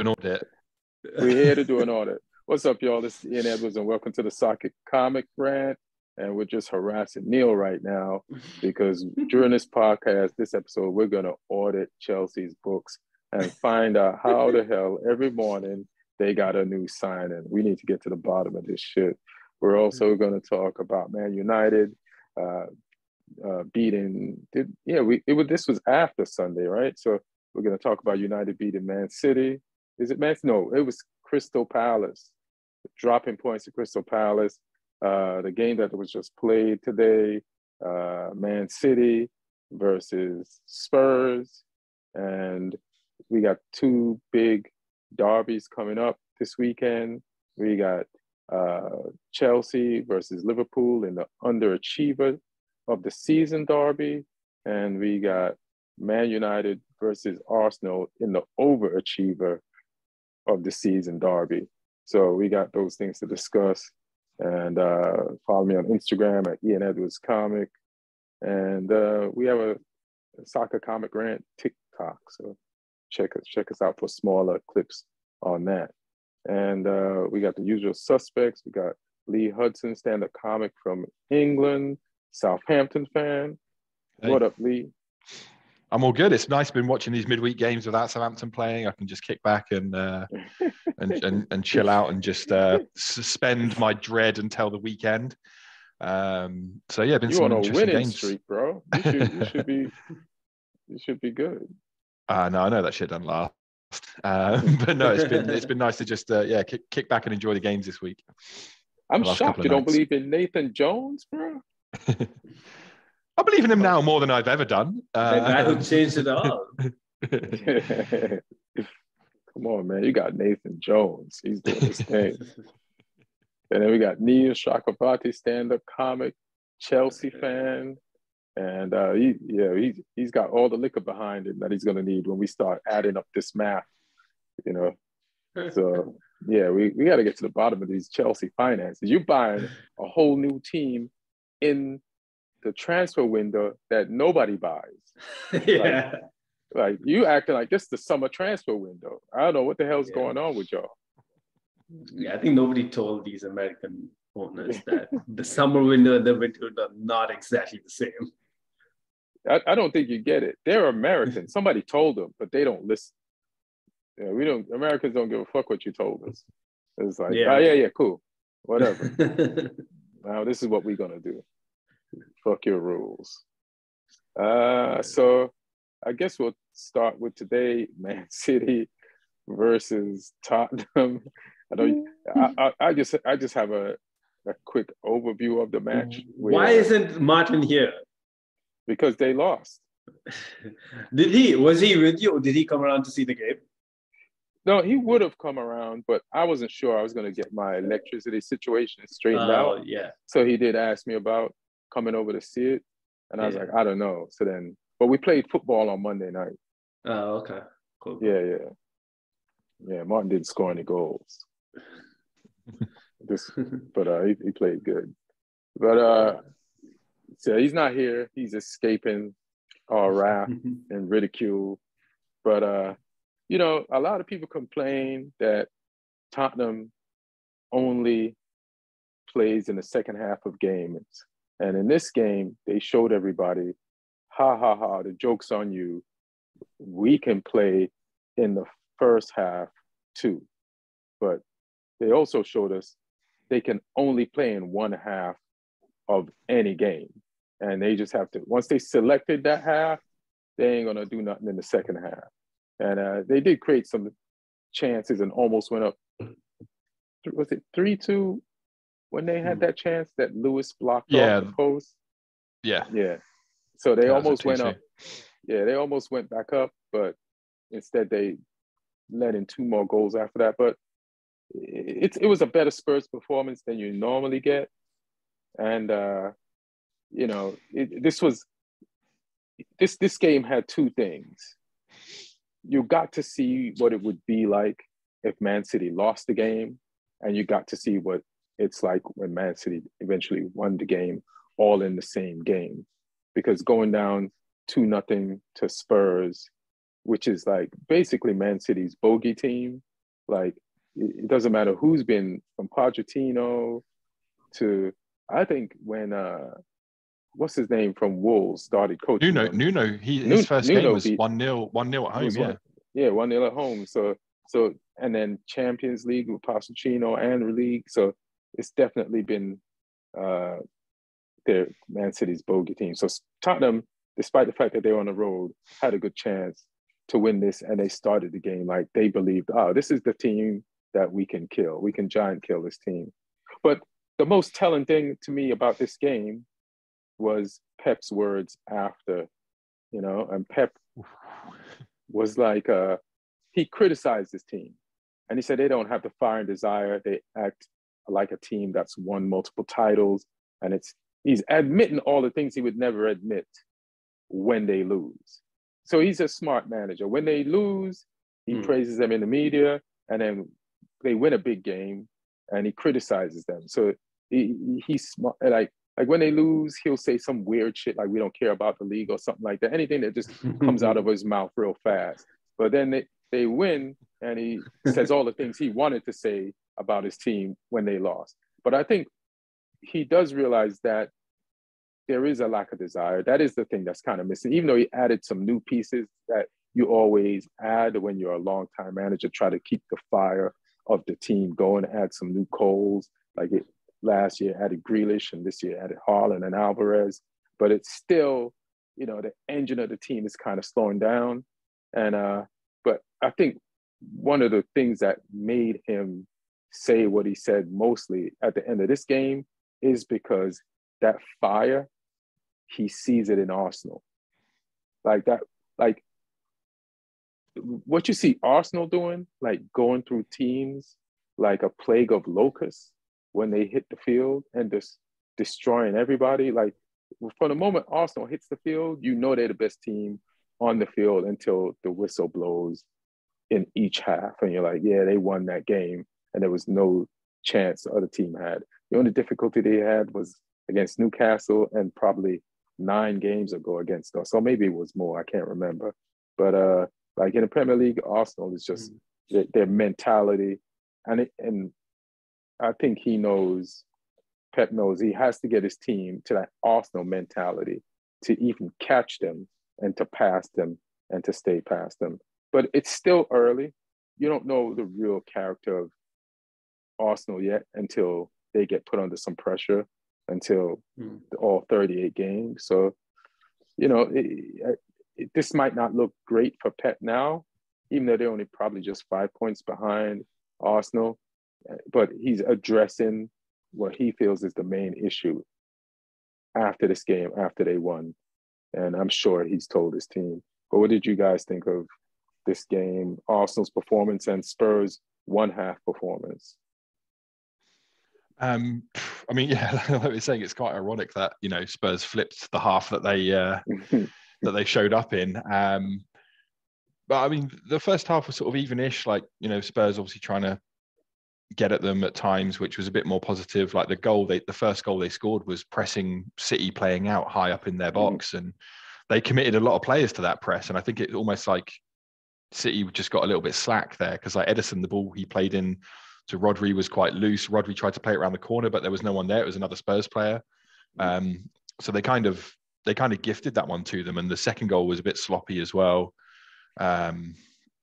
an audit. We're here to do an audit. What's up, y'all? This is Ian Edwards, and welcome to the Soccer Comic Rant. And we're just harassing Neil right now because during this podcast, this episode, we're going to audit Chelsea's books and find out how the hell every morning they got a new sign in. We need to get to the bottom of this shit. We're also going to talk about Man United uh, uh, beating. Did, yeah, we it was this was after Sunday, right? So we're going to talk about United beating Man City. Is it Man? No, it was Crystal Palace dropping points to Crystal Palace. Uh, the game that was just played today, uh, Man City versus Spurs, and we got two big derbies coming up this weekend. We got uh, Chelsea versus Liverpool in the underachiever of the season derby, and we got Man United versus Arsenal in the overachiever of the season derby. So we got those things to discuss. And uh, follow me on Instagram at Ian Edwards Comic. And uh, we have a, soccer comic rant TikTok. So check us check us out for smaller clips on that. And uh, we got the usual suspects. We got Lee Hudson, stand-up comic from England, Southampton fan. Hey. What up, Lee? I'm all good. It's nice been watching these midweek games without Southampton playing. I can just kick back and uh, and, and, and chill out and just uh, suspend my dread until the weekend. Um, so yeah, been you some on a winning games. streak, bro. You should, you should be you should be good. Uh, no, I know that shit doesn't last. Um, but no, it's been it's been nice to just uh, yeah kick, kick back and enjoy the games this week. I'm shocked you don't believe in Nathan Jones, bro. I believe in him now more than I've ever done. Uh, that would change it all. Come on, man. You got Nathan Jones. He's doing his thing. and then we got Neil Chakravarty, stand-up comic, Chelsea fan. And uh, he, yeah, he, he's got all the liquor behind him that he's going to need when we start adding up this math, you know. So, yeah, we, we got to get to the bottom of these Chelsea finances. You're buying a whole new team in the transfer window that nobody buys. yeah. Like, like, you acting like this is the summer transfer window. I don't know what the hell's yeah. going on with y'all. Yeah, I think nobody told these American owners that the summer window and the winter window are not exactly the same. I, I don't think you get it. They're American. Somebody told them, but they don't listen. Yeah, we don't. Americans don't give a fuck what you told us. It's like, yeah. oh yeah, yeah, cool, whatever. now this is what we're gonna do. Fuck your rules. Uh, so I guess we'll start with today, Man City versus Tottenham. I don't. I, I, I just I just have a a quick overview of the match. Why isn't Martin here? Because they lost. did he? Was he with you? did he come around to see the game? No, he would have come around, but I wasn't sure I was going to get my electricity situation straightened uh, out. Yeah. So he did ask me about coming over to see it, and I was like, I don't know. So then, but we played football on Monday night. Oh, okay. Cool. Yeah, yeah, yeah. Martin didn't score any goals. this, but uh, he, he played good. But uh, so he's not here. He's escaping our wrath and ridicule. But uh, you know, a lot of people complain that Tottenham only plays in the second half of games. And in this game, they showed everybody, ha ha ha, the joke's on you. We can play in the first half too. But they also showed us they can only play in one half of any game. And they just have to, once they selected that half, they ain't gonna do nothing in the second half. And uh, they did create some chances and almost went up. Was it 3 2 when they had hmm. that chance that Lewis blocked yeah. off the post? Yeah. Yeah. So they almost went up. Yeah, they almost went back up, but instead they let in two more goals after that. But it, it was a better Spurs performance than you normally get. And, uh, you know, it, this was, this, this game had two things. You got to see what it would be like if Man City lost the game, and you got to see what it's like when Man City eventually won the game all in the same game. Because going down two nothing to Spurs, which is like basically Man City's bogey team, Like it, it doesn't matter who's been from Pochettino to I think when uh what's his name from Wolves started coaching. Nuno, Nuno, he his first Nuno game was one 0 one 0 at home. Yeah, one, yeah, one 0 at home. So so and then Champions League with Pochettino and league. So it's definitely been uh their Man City's bogey team. So Tottenham, despite the fact that they were on the road, had a good chance to win this, and they started the game like they believed, oh, this is the team that we can kill. We can giant kill this team. But the most telling thing to me about this game was Pep's words after, you know, and Pep was like, uh, he criticized his team. And he said they don't have the fire and desire. They act like a team that's won multiple titles. And it's he's admitting all the things he would never admit when they lose. So he's a smart manager. When they lose, he mm. praises them in the media, and then they win a big game, and he criticizes them. So he, he's smart. Like like when they lose, he'll say some weird shit like we don't care about the league or something like that. Anything that just comes out of his mouth real fast. But then they, they win and he says all the things he wanted to say about his team when they lost. But I think he does realize that there is a lack of desire. That is the thing that's kind of missing. Even though he added some new pieces that you always add when you're a long time manager, try to keep the fire of the team going, add some new coals. Like it, last year added Grealish and this year added Haaland and Alvarez, but it's still, you know, the engine of the team is kind of slowing down. And uh, but I think one of the things that made him say what he said mostly at the end of this game is because that fire, he sees it in Arsenal. Like that, like what you see Arsenal doing, like going through teams like a plague of locusts, when they hit the field and just destroying everybody. Like from the moment Arsenal hits the field, you know they're the best team on the field until the whistle blows in each half. And you're like, yeah, they won that game. And there was no chance the other team had. The only difficulty they had was against Newcastle and probably nine games ago against us. So maybe it was more, I can't remember. But uh like in the Premier League, Arsenal is just mm-hmm. their, their, mentality. And it, and I think he knows, Pep knows he has to get his team to that Arsenal mentality to even catch them and to pass them and to stay past them. But it's still early. You don't know the real character of Arsenal yet until they get put under some pressure until mm. all 38 games. So, you know, it, it, this might not look great for Pep now, even though they're only probably just five points behind Arsenal but he's addressing what he feels is the main issue after this game, after they won. And I'm sure he's told his team. But what did you guys think of this game, Arsenal's performance and Spurs' one half performance? Um, I mean, yeah, like we're saying, it's quite ironic that you know Spurs flipped the half that they uh, that they showed up in. Um, but I mean, the first half was sort of even-ish. Like you know, Spurs obviously trying to get at them at times, which was a bit more positive. Like the goal, they the first goal they scored was pressing City playing out high up in their mm-hmm. box, mm. and they committed a lot of players to that press. And I think it's almost like City just got a little bit slack there because like Ederson, the ball he played in to Rodri was quite loose. Rodri tried to play it around the corner, but there was no one there. It was another Spurs player. Mm. Um, so they kind of they kind of gifted that one to them. And the second goal was a bit sloppy as well. Um,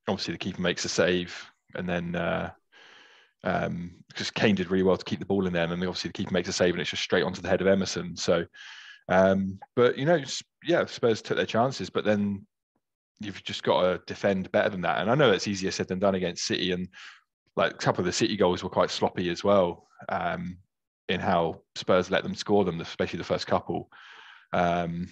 obviously, the keeper makes a save, and then uh, um, because Kane did really well to keep the ball in there, and then obviously the keeper makes a save, and it's just straight onto the head of Emerson. So, um, but you know, yeah, Spurs took their chances, but then you've just got to defend better than that. And I know it's easier said than done against City, and like a couple of the City goals were quite sloppy as well um, in how Spurs let them score them, especially the first couple. Um,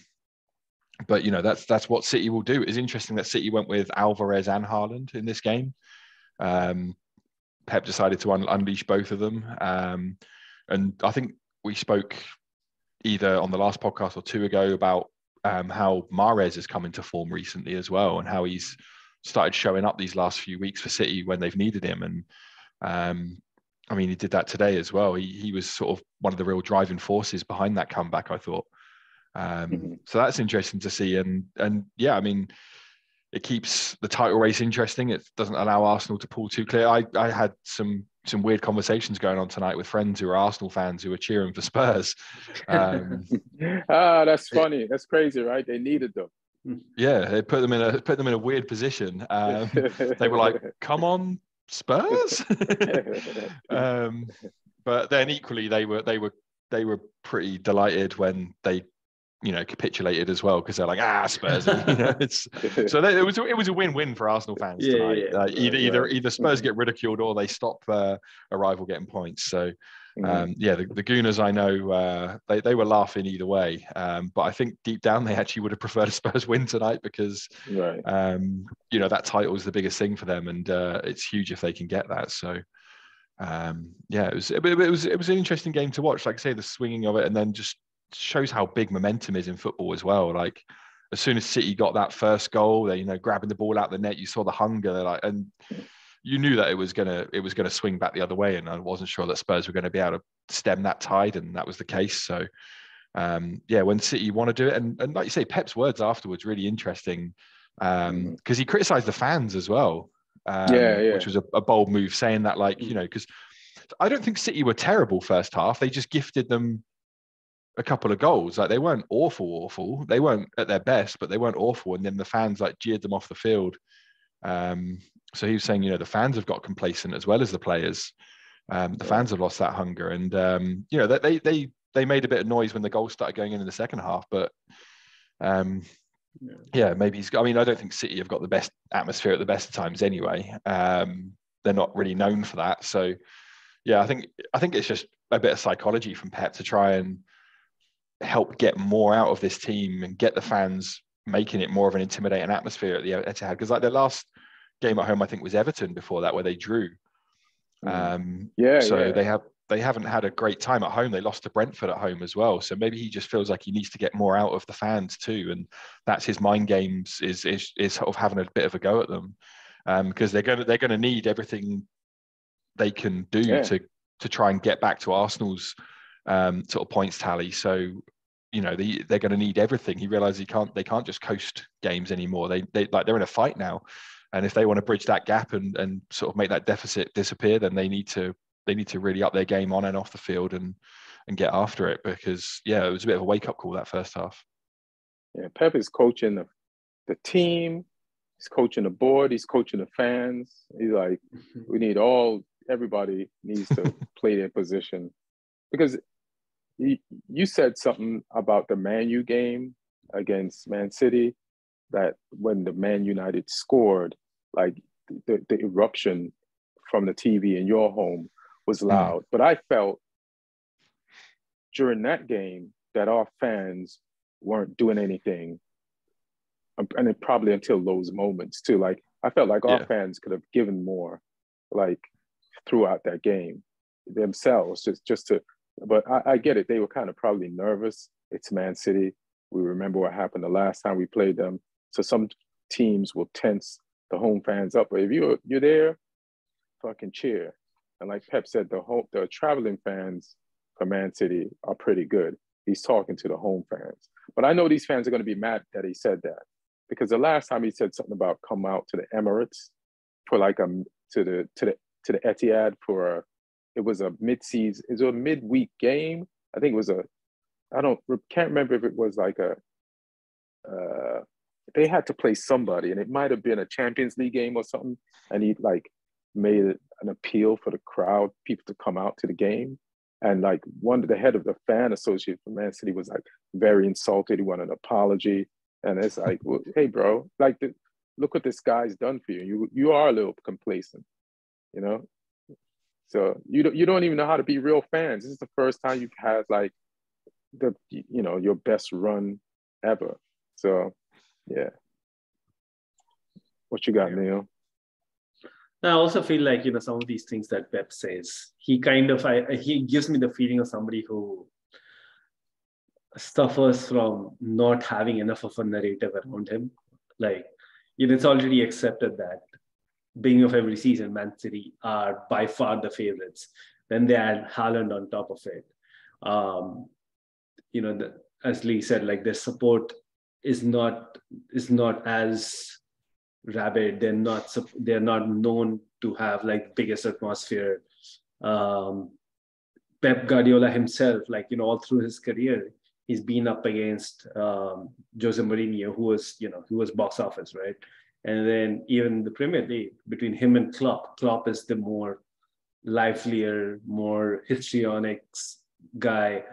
but you know that's that's what City will do. It's interesting that City went with Alvarez and Haaland in this game. Um, Pep decided to un- unleash both of them. Um, and I think we spoke either on the last podcast or two ago about um, how Mahrez has come into form recently as well, and how he's started showing up these last few weeks for City when they've needed him. And um, I mean, he did that today as well. He he was sort of one of the real driving forces behind that comeback. I thought. Um, mm-hmm. So that's interesting to see. And and yeah, I mean, it keeps the title race interesting. It doesn't allow Arsenal to pull too clear. I, I had some some weird conversations going on tonight with friends who are Arsenal fans who are cheering for Spurs. Um, ah, that's funny. That's crazy, right? They needed them. Yeah, they put them in a put them in a weird position. Um, they were like, "Come on, Spurs." um, but then equally, they were they were they were pretty delighted when they you know capitulated as well because they're like ah Spurs. you know, it's so they, it was it was a win win for Arsenal fans yeah, tonight. Yeah, uh, either yeah. either either Spurs get ridiculed or they stop uh, a rival getting points. So. Mm-hmm. Um, yeah, the, the Gooners, I know uh, they, they were laughing either way, um, but I think deep down they actually would have preferred a Spurs win tonight because, right. um, you know, that title is the biggest thing for them, and uh, it's huge if they can get that. So, um, yeah, it was it, it, was it was an interesting game to watch. Like I say, the swinging of it, and then just shows how big momentum is in football as well. Like as soon as City got that first goal, they you know grabbing the ball out the net, you saw the hunger, like and you knew that it was gonna it was gonna swing back the other way, and I wasn't sure that Spurs were going to be able to stem that tide, and that was the case. So um, yeah, when City want to do it, and, and like you say, Pep's words afterwards really interesting because um, mm-hmm. he criticised the fans as well. Um, yeah, yeah, which was a, a bold move, saying that like you know because I don't think City were terrible first half. They just gifted them a couple of goals. Like they weren't awful, awful. They weren't at their best, but they weren't awful. And then the fans like jeered them off the field. Um, so he was saying, you know, the fans have got complacent as well as the players. Um, the fans have lost that hunger, and um, you know they they they made a bit of noise when the goals started going in in the second half, but um, yeah. yeah, maybe he's. I mean, I don't think City have got the best atmosphere at the best times anyway. Um, they're not really known for that, so yeah, I think I think it's just a bit of psychology from Pep to try and help get more out of this team and get the fans making it more of an intimidating atmosphere at the Etihad. Because like their last game at home, I think was Everton before that, where they drew. Mm. Um, yeah. So yeah. they have they haven't had a great time at home. They lost to Brentford at home as well. So maybe he just feels like he needs to get more out of the fans too, and that's his mind games is is, is sort of having a bit of a go at them because um, they're going to they're going to need everything they can do yeah. to to try and get back to Arsenal's um, sort of points tally. So you know they, they're going to need everything. He realizes he can't they can't just coast games anymore. They they like they're in a fight now, and if they want to bridge that gap and and sort of make that deficit disappear, then they need to they need to really up their game on and off the field and and get after it because yeah, it was a bit of a wake up call that first half. Yeah, Pep is coaching the, the team, he's coaching the board, he's coaching the fans. He's like, we need all everybody needs to play their position because you, you said something about the Man U game against Man City that when the Man United scored, like the, the eruption from the TV in your home was hmm. loud. Mm. But I felt during that game that our fans weren't doing anything. Um, and it probably until those moments too. Like I felt like our yeah. fans could have given more, like throughout that game themselves, just just to but I, I, get it. They were kind of probably nervous. It's Man City. We remember what happened the last time we played them. So some teams will tense the home fans up. But if you're you're there, fucking cheer. And like Pep said, the home the traveling fans for Man City are pretty good. He's talking to the home fans. But I know these fans are going to be mad that he said that because the last time he said something about come out to the Emirates for like a to the to the to the Etihad for a it was a mid-season, it was a midweek game. I think it was a, I don't can't remember if it was like a, uh, they had to play somebody, and it might have been a Champions League game or something. And he like made an appeal for the crowd, people to come out to the game. And like one, of the head of the fan association for Man City was like very insulted. He wanted an apology, and it's like, well, hey, bro, like the, look what this guy's done for you. You you are a little complacent, you know. So you don't you don't even know how to be real fans. This is the first time you've had like the you know your best run ever. So yeah. What you got, Neil? I also feel like you know some of these things that Pep says. He kind of I, he gives me the feeling of somebody who suffers from not having enough of a narrative around him. Like you know, it's already accepted that beginning of every season, Man City are by far the favorites. Then they add Haaland on top of it. Um, you know, the, as Lee said, like their support is not is not as rabid. They're not they're not known to have like biggest atmosphere. Um, Pep Guardiola himself, like you know, all through his career, he's been up against um, Jose Mourinho, who was you know who was box office, right? And then even the Premier League between him and Klopp, Klopp is the more livelier, more histrionics guy,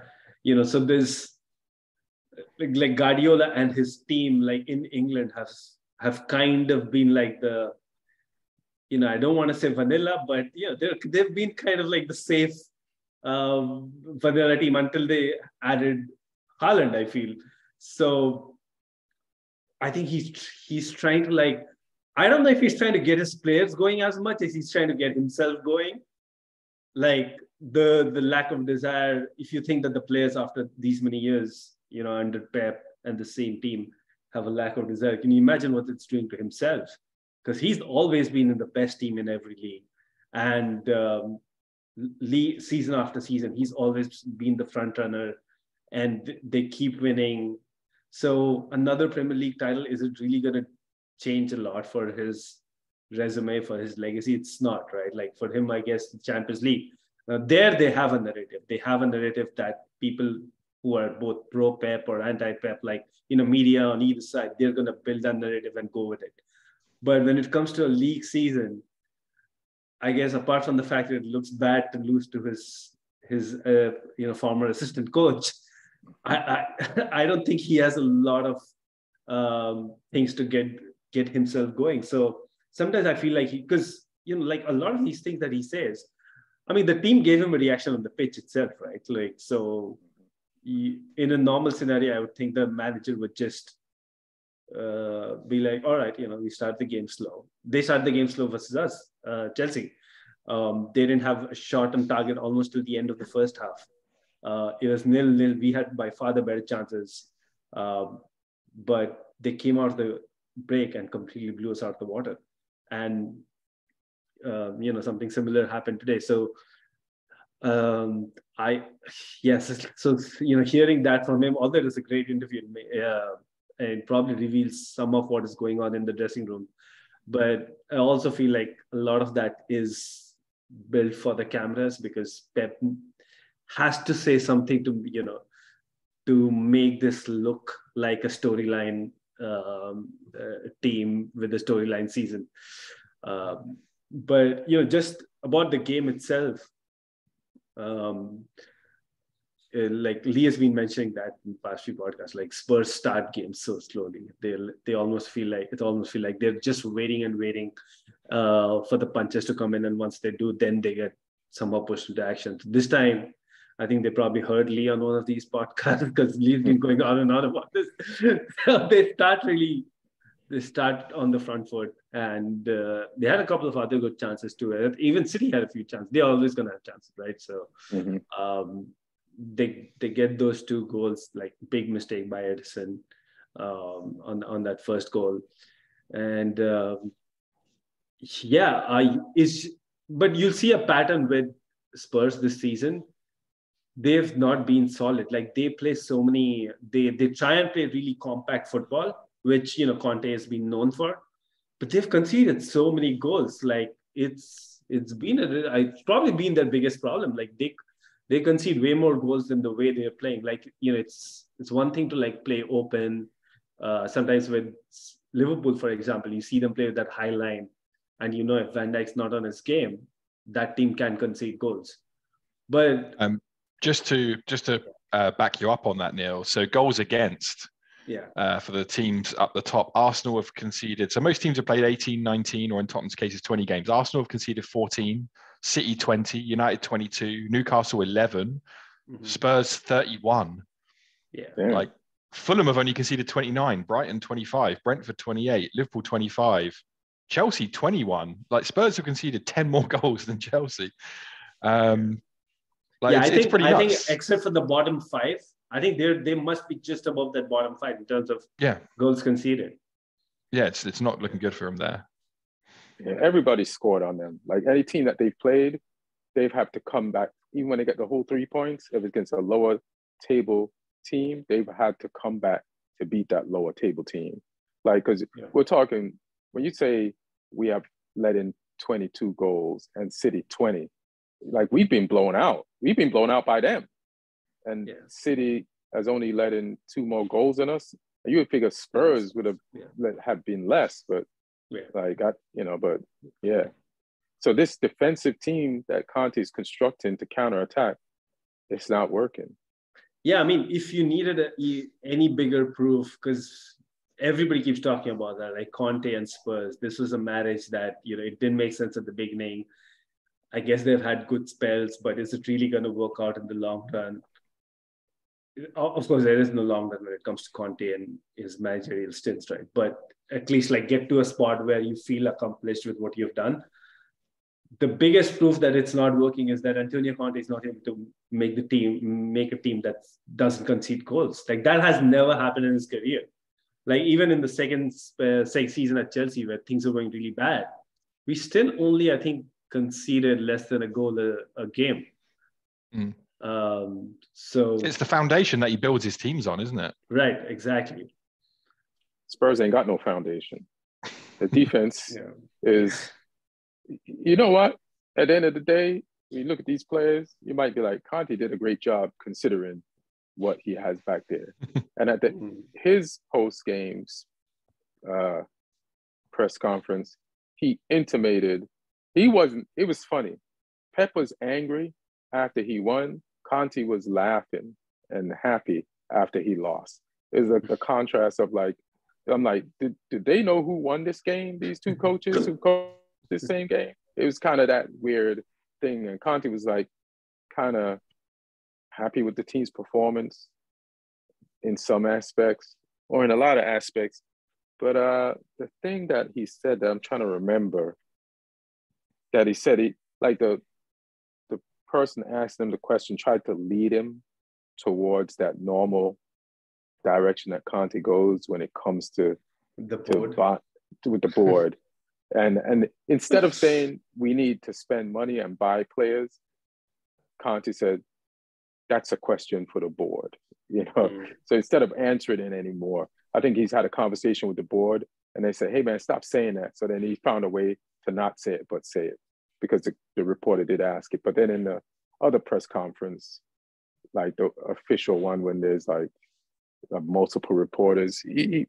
you know. So there's like, like Guardiola and his team, like in England, have have kind of been like the, you know, I don't want to say vanilla, but you know, they're, they've been kind of like the safe um, vanilla team until they added Haaland, I feel. So I think he's he's trying to like, I don't know if he's trying to get his players going as much as he's trying to get himself going. Like the the lack of desire, if you think that the players after these many years, you know, under Pep and the same team have a lack of desire. Can you imagine what it's doing to himself? Because he's always been in the best team in every league. And um, season after season, he's always been the front runner and they keep winning. So another Premier League title, is it really going to change a lot for his resume, for his legacy? It's not, right? Like for him, I guess, Champions League. Now, there they have a narrative. They have a narrative that people who are both pro Pep or anti Pep, like you know, media on either side, they're going to build that narrative and go with it. But when it comes to a league season, I guess apart from the fact that it looks bad to lose to his his uh, you know former assistant coach, I, I I don't think he has a lot of um, things to get get himself going. So sometimes I feel like he because you know like a lot of these things that he says, I mean the team gave him a reaction on the pitch itself, right? Like so in a normal scenario, I would think the manager would just uh, be like, all right, you know, we start the game slow. They start the game slow versus us, uh, Chelsea. Um, they didn't have a shot on target almost till the end of the first half. Uh, it was nil nil. We had by far the better chances, um, but they came out of the break and completely blew us out of the water. And uh, you know something similar happened today. So um, I yes, so you know, hearing that from him, although it was a great interview, uh, and probably reveals some of what is going on in the dressing room, but I also feel like a lot of that is built for the cameras because Pep has to say something to you know to make this look like a storyline um, uh, team with a storyline season. Um, but you know, just about the game itself, um, like Lee has been mentioning that in past few podcasts, like Spurs start games so slowly. They they almost feel like it almost feel like they're just waiting and waiting uh, for the punches to come in, and once they do, then they get somehow pushed into action. This time, I think they probably heard Lee on one of these podcasts because Lee's been going on and on about this. so they start really they start on the front foot, and uh, they had a couple of other good chances too. Even City had a few chances. They're always going to have chances, right? So mm-hmm. um, they they get those two goals, like big mistake by Ederson um, on on that first goal, and um, yeah, I is but you'll see a pattern with Spurs this season. They've not been solid. Like they play so many, they they try and play really compact football, which you know Conte has been known for, but they've conceded so many goals. Like it's it's been a, it's probably been their biggest problem. Like they they concede way more goals than the way they're playing. Like you know, it's it's one thing to like play open. Uh, sometimes with Liverpool, for example, you see them play with that high line, and you know if Van Dijk's not on his game, that team can concede goals. But um, just to just to uh, back you up on that, Neil. So goals against yeah. Uh, for the teams up the top. Arsenal have conceded. So most teams have played 18, 19, or in Tottenham's case, 20 games. Arsenal have conceded 14, City 20, United 22, Newcastle 11, mm-hmm. Spurs 31. Yeah. Like Fulham have only conceded 29, Brighton 25, Brentford 28, Liverpool 25, Chelsea 21. Like Spurs have conceded 10 more goals than Chelsea. Um, like yeah, it's, I think, I think except for the bottom five, I think they they must be just above that bottom five in terms of yeah goals conceded. Yeah, it's it's not looking good for them there. Yeah, everybody scored on them. Like any team that they've played, they've had to come back. Even when they get the whole three points, if it's against a lower table team, they've had to come back to beat that lower table team. Like, because yeah. we're talking when you say we have let in 22 goals and City 20, like we've been blown out. We've been blown out by them. And yeah. City has only let in two more goals than us. You would figure Spurs would have yeah. have been less, but yeah. like I, you know, but yeah. So this defensive team that Conte is constructing to counterattack, it's not working. Yeah, I mean, if you needed a, any bigger proof, because everybody keeps talking about that, like Conte and Spurs. This was a marriage that you know it didn't make sense at the beginning. I guess they've had good spells, but is it really going to work out in the long run? Of course, there is no long run when it comes to Conte and his managerial stints, right? But at least like get to a spot where you feel accomplished with what you've done. The biggest proof that it's not working is that Antonio Conte is not able to make the team make a team that doesn't concede goals. Like that has never happened in his career. Like even in the second uh, season at Chelsea, where things were going really bad, we still only I think conceded less than a goal a, a game. Mm. Um, so it's the foundation that he builds his teams on, isn't it? Right, exactly. Spurs ain't got no foundation. The defense yeah. is, you know what? At the end of the day, when you look at these players, you might be like, Conte did a great job considering what he has back there. and at the, mm. his post games uh, press conference, he intimated he wasn't. It was funny. Pep was angry after he won. Conte was laughing and happy after he lost. It's a, a contrast of like, I'm like, did, did they know who won this game? These two coaches who coached the same game. It was kind of that weird thing. And Conte was like, kind of happy with the team's performance in some aspects or in a lot of aspects. But uh, the thing that he said that I'm trying to remember that he said he like the the person asked him the question tried to lead him towards that normal direction that Conte goes when it comes to the board to, with the board. and and instead of saying we need to spend money and buy players, Conte said that's a question for the board. You know, mm. so instead of answering it anymore, I think he's had a conversation with the board and they said, hey man, stop saying that. So then he found a way to not say it, but say it because the, the reporter did ask it. But then in the other press conference, like the official one, when there's like uh, multiple reporters, he,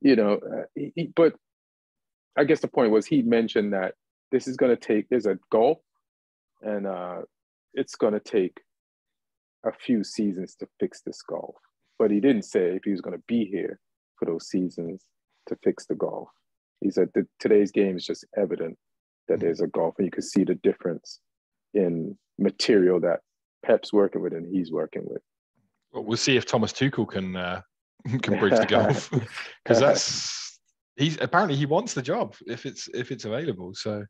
you know, uh, he, but I guess the point was he mentioned that this is going to take, there's a goal and uh, it's going to take a few seasons to fix this golf. But he didn't say if he was going to be here for those seasons to fix the golf. He said that today's game is just evident that there's a golf and you can see the difference in material that Pep's working with and he's working with. Well, we'll see if Thomas Tuchel can uh, can bridge the golf because that's he's apparently he wants the job if it's if it's available. So,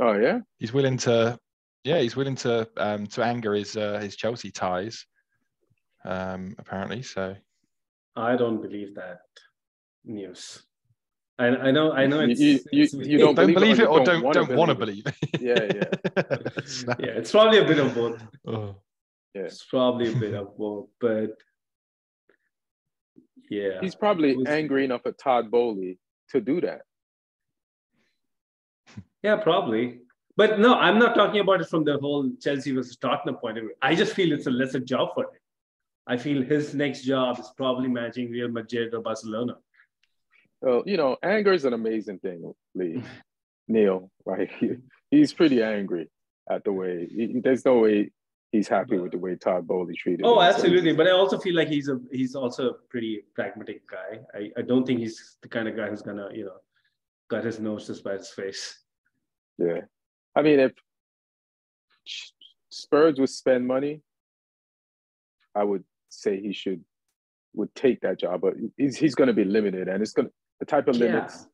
oh yeah, he's willing to yeah he's willing to um, to anger his uh, his Chelsea ties. Um, apparently, so I don't believe that news. I, I know, I know. It's, you, you, it's, you don't, don't believe, it, or don't don't, don't want to believe it. yeah, yeah, yeah. It's probably a bit of both. Oh. Yeah, it's probably a bit of both, but yeah, he's probably was, angry enough at Todd Boehly to do that. Yeah, probably. But no, I'm not talking about it from the whole Chelsea versus Tottenham point of view. I just feel it's a lesser job for him. I feel his next job is probably managing Real Madrid or Barcelona. Well, you know, anger is an amazing thing, Lee. Neil, right? He, he's pretty angry at the way. He, there's no way he's happy with the way Todd Boehly treated. Him. Oh, him. absolutely. So but I also feel like he's a he's also a pretty pragmatic guy. I, I don't think he's the kind of guy who's gonna you know cut his nose just by his face. Yeah, I mean, if Spurs would spend money, I would say he should would take that job, but he's, he's going to be limited, and it's going to the type of limits yeah.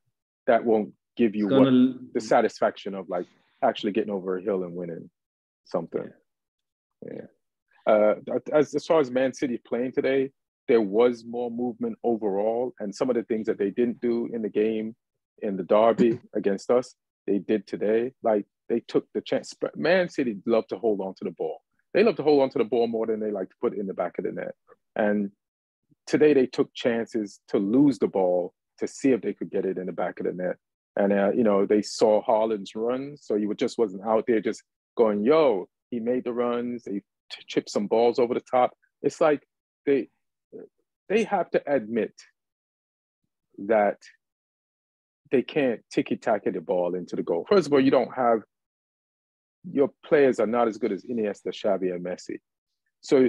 that won't give you what, the satisfaction of like actually getting over a hill and winning something. Yeah. Uh, as, as far as Man City playing today, there was more movement overall, and some of the things that they didn't do in the game in the derby against us, they did today. Like they took the chance. But Man City love to hold on to the ball. They love to hold on to the ball more than they like to put it in the back of the net. And today they took chances to lose the ball to see if they could get it in the back of the net. And uh, you know, they saw Haaland's run, so he just wasn't out there just going, "Yo, he made the runs. They chipped some balls over the top." It's like they they have to admit that they can't ticky tacky the ball into the goal. First of all, you don't have your players are not as good as Iniesta, Xavi, and Messi. So,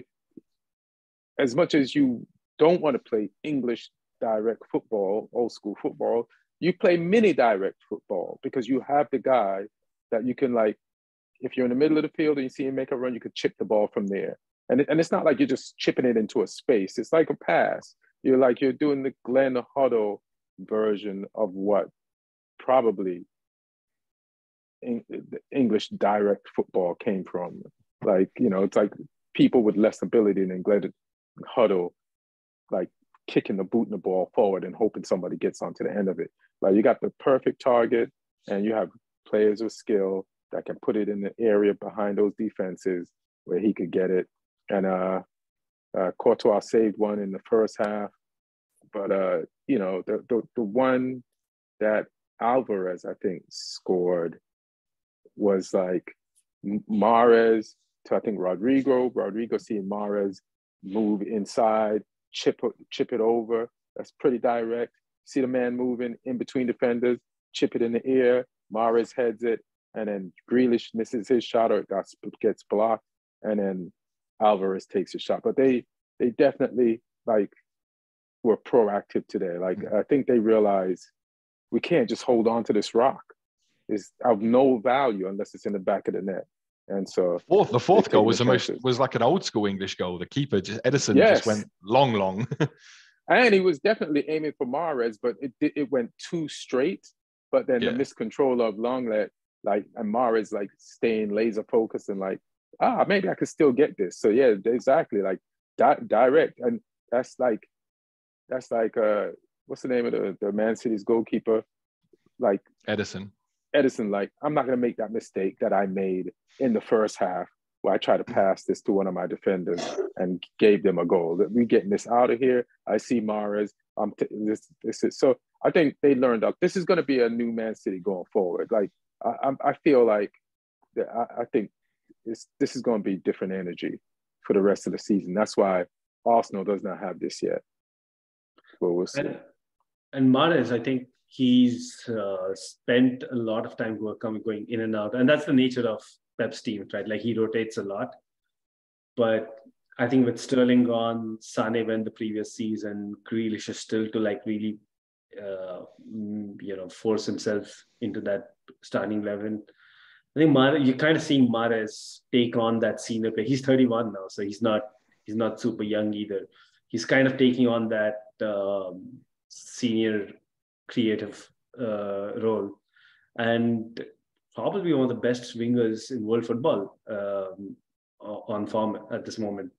as much as you don't want to play English direct football, old school football, you play mini direct football because you have the guy that you can like. If you're in the middle of the field and you see him make a run, you could chip the ball from there. And, and it's not like you're just chipping it into a space. It's like a pass. You're like you're doing the Glenn Hoddle version of what probably in, English direct football came from. Like, you know, it's like people with less ability than Glenn Hoddle, like kicking the boot in the ball forward and hoping somebody gets onto the end of it. Like you got the perfect target and you have players with skill that can put it in the area behind those defenses where he could get it. And uh, uh Courtois saved one in the first half. But uh, you know, the, the the one that Alvarez, I think, scored was like Mahrez to I think Rodrigo. Rodrigo seeing Mahrez move inside, chip chip it over. That's pretty direct. See the man moving in between defenders, chip it in the air. Mahrez heads it, and then Grealish misses his shot or it got, gets blocked, and then Alvarez takes a shot. But they they definitely like were proactive today. Like mm-hmm. I think they realize we can't just hold on to this rock. It's of no value unless it's in the back of the net. And so fourth, the fourth goal was the most was like an old school English goal. The keeper just Ederson yes. just went long, long. and he was definitely aiming for Mahrez, but it it went too straight. But then yeah. the miscontrol of Lenglet, like and Mahrez like staying laser focused and like, ah, maybe I could still get this. So yeah, exactly. Like di- direct. And that's like that's like uh what's the name of the, the Man City's goalkeeper? Like Ederson. Ederson, like, I'm not gonna make that mistake that I made in the first half where I tried to pass this to one of my defenders and gave them a goal. That we getting this out of here. I see Mahrez. I'm t- this this is so I think they learned up. This is gonna be a new Man City going forward. Like I I feel like that I, I think this this is gonna be different energy for the rest of the season. That's why Arsenal does not have this yet. Well, we'll see. And, and Mahrez, I think he's uh, spent a lot of time coming going in and out, and that's the nature of Pep's team, right? Like he rotates a lot, but I think with Sterling gone, Sane went the previous season, Grealish is still to like really, uh, mm, you know, force himself into that starting eleven. I think you're kind of seeing Mahrez take on that senior play. He's 31 now, so he's not he's not super young either. He's kind of taking on that um, senior creative uh, role and probably one of the best wingers in world football um, on form at this moment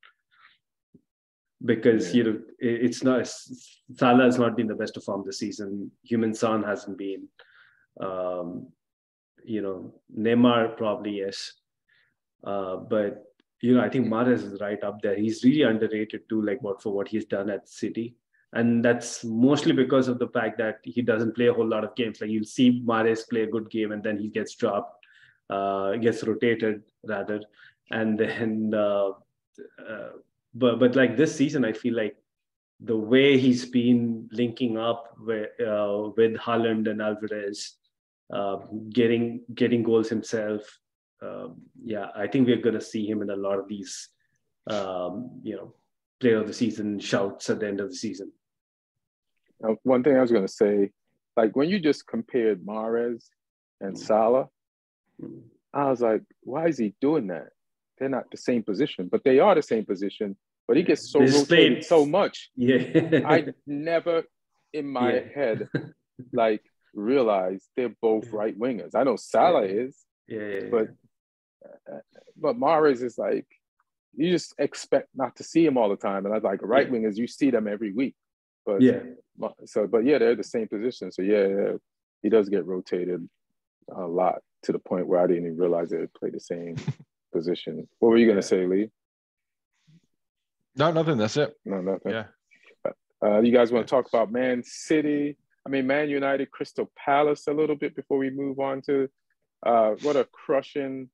because yeah. you know it's not Salah has not been the best of form this season. Heung-min Son hasn't been. Um, you know, Neymar probably yes, uh, but you know I think Mahrez is right up there. He's really underrated too, like what for what he's done at City and that's mostly because of the fact that he doesn't play a whole lot of games. Like you'll see Mahrez play a good game and then he gets dropped, uh, gets rotated rather, and then uh, uh, but but like this season, I feel like the way he's been linking up with uh, with Haaland and Alvarez, uh, getting getting goals himself. Um, yeah, I think we're gonna see him in a lot of these, um, you know, player of the season shouts at the end of the season. Now, one thing I was going to say, like when you just compared Mahrez and mm-hmm. Salah, I was like, why is he doing that? They're not the same position, but they are the same position. But he gets so rotated so much. Yeah, I never in my yeah. head like realized they're both right wingers. I know Salah yeah. is, yeah, but but Mahrez is like you just expect not to see him all the time, and I was like right wingers, you see them every week. But yeah, so but yeah, they're the same position. So yeah, yeah, he does get rotated a lot to the point where I didn't even realize they play the same position. What were you gonna say, Lee? No, nothing. That's it. No, nothing. Yeah. Uh, you guys want to talk about Man City? I mean, Man United, Crystal Palace a little bit before we move on to uh, what a crushing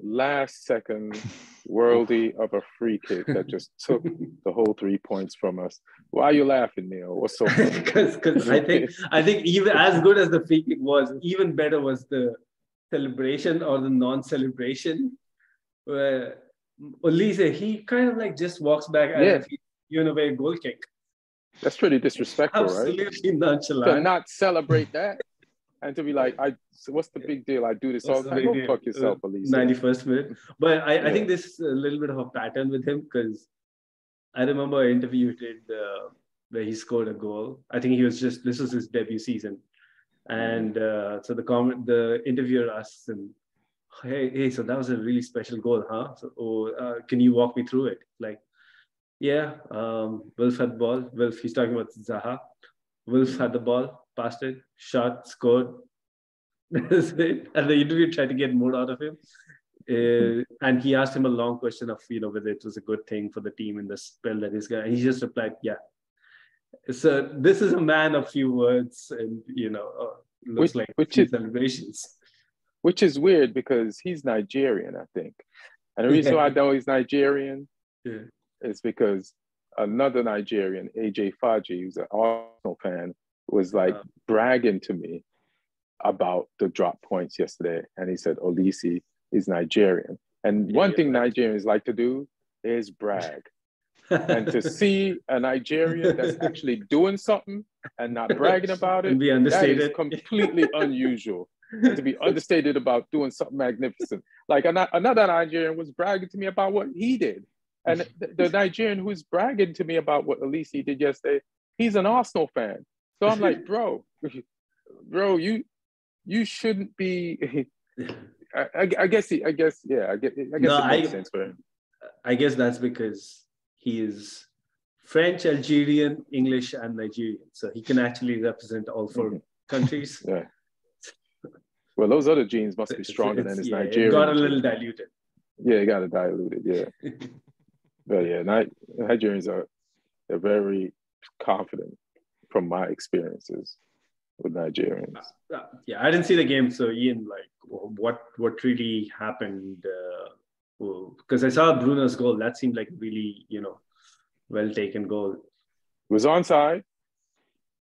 last second worldy of a free kick that just took the whole three points from us. Why are you laughing, Neil? What's so Because I think I think even as good as the free kick was, even better was the celebration or the non-celebration where Olise, he kind of like just walks back as yeah. if he given away a goal kick. That's pretty disrespectful, Absolutely right? Absolutely nonchalant. To not celebrate that and to be like, I what's the big deal? I do this all the time. Go fuck yourself, uh, Olise. 91st minute. But I, yeah. I think this is a little bit of a pattern with him because I remember an interview he did uh, where he scored a goal. I think he was just this was his debut season. And uh, so the comment the interviewer asks him, Hey, hey, so that was a really special goal, huh? So, oh, uh, can you walk me through it? Like, yeah, um, Wilf had the ball. Wilf, he's talking about Zaha. Wilf had the ball, passed it, shot, scored. That's it. And the interview tried to get more out of him. Uh, and he asked him a long question of you know whether it was a good thing for the team in the spell that he's got. And he just replied, "Yeah." So this is a man of few words, and you know, uh, looks which, like which is, celebrations. Which is weird because he's Nigerian, I think, and the reason yeah. why I know he's Nigerian yeah is because another Nigerian, AJ Faji, who's an Arsenal fan, was like bragging to me about the drop points yesterday. And he said, Olise is Nigerian. And yeah, one yeah, thing Nigerians like to do is brag. and to see a Nigerian that's actually doing something and not bragging about it, that is completely unusual. to be understated about doing something magnificent. Like another Nigerian was bragging to me about what he did. And the, the Nigerian who's bragging to me about what Olise did yesterday, he's an Arsenal fan. So I'm like, bro, bro, you you shouldn't be. I, I, I guess he, I guess yeah, I guess I guess no, it makes I, sense for him. I guess that's because he is French, Algerian, English, and Nigerian, so he can actually represent all 4 mm-hmm. countries. Yeah. Well, those other genes must be stronger it's, than his yeah, Nigerian. Got a little diluted. Yeah, it got it diluted. Yeah. But yeah, Nigerians are they're very confident from my experiences with Nigerians. Uh, yeah, I didn't see the game, so Ian, like, what what really happened? Because uh, I saw Bruno's goal, that seemed like really, you know, well taken goal. It was onside.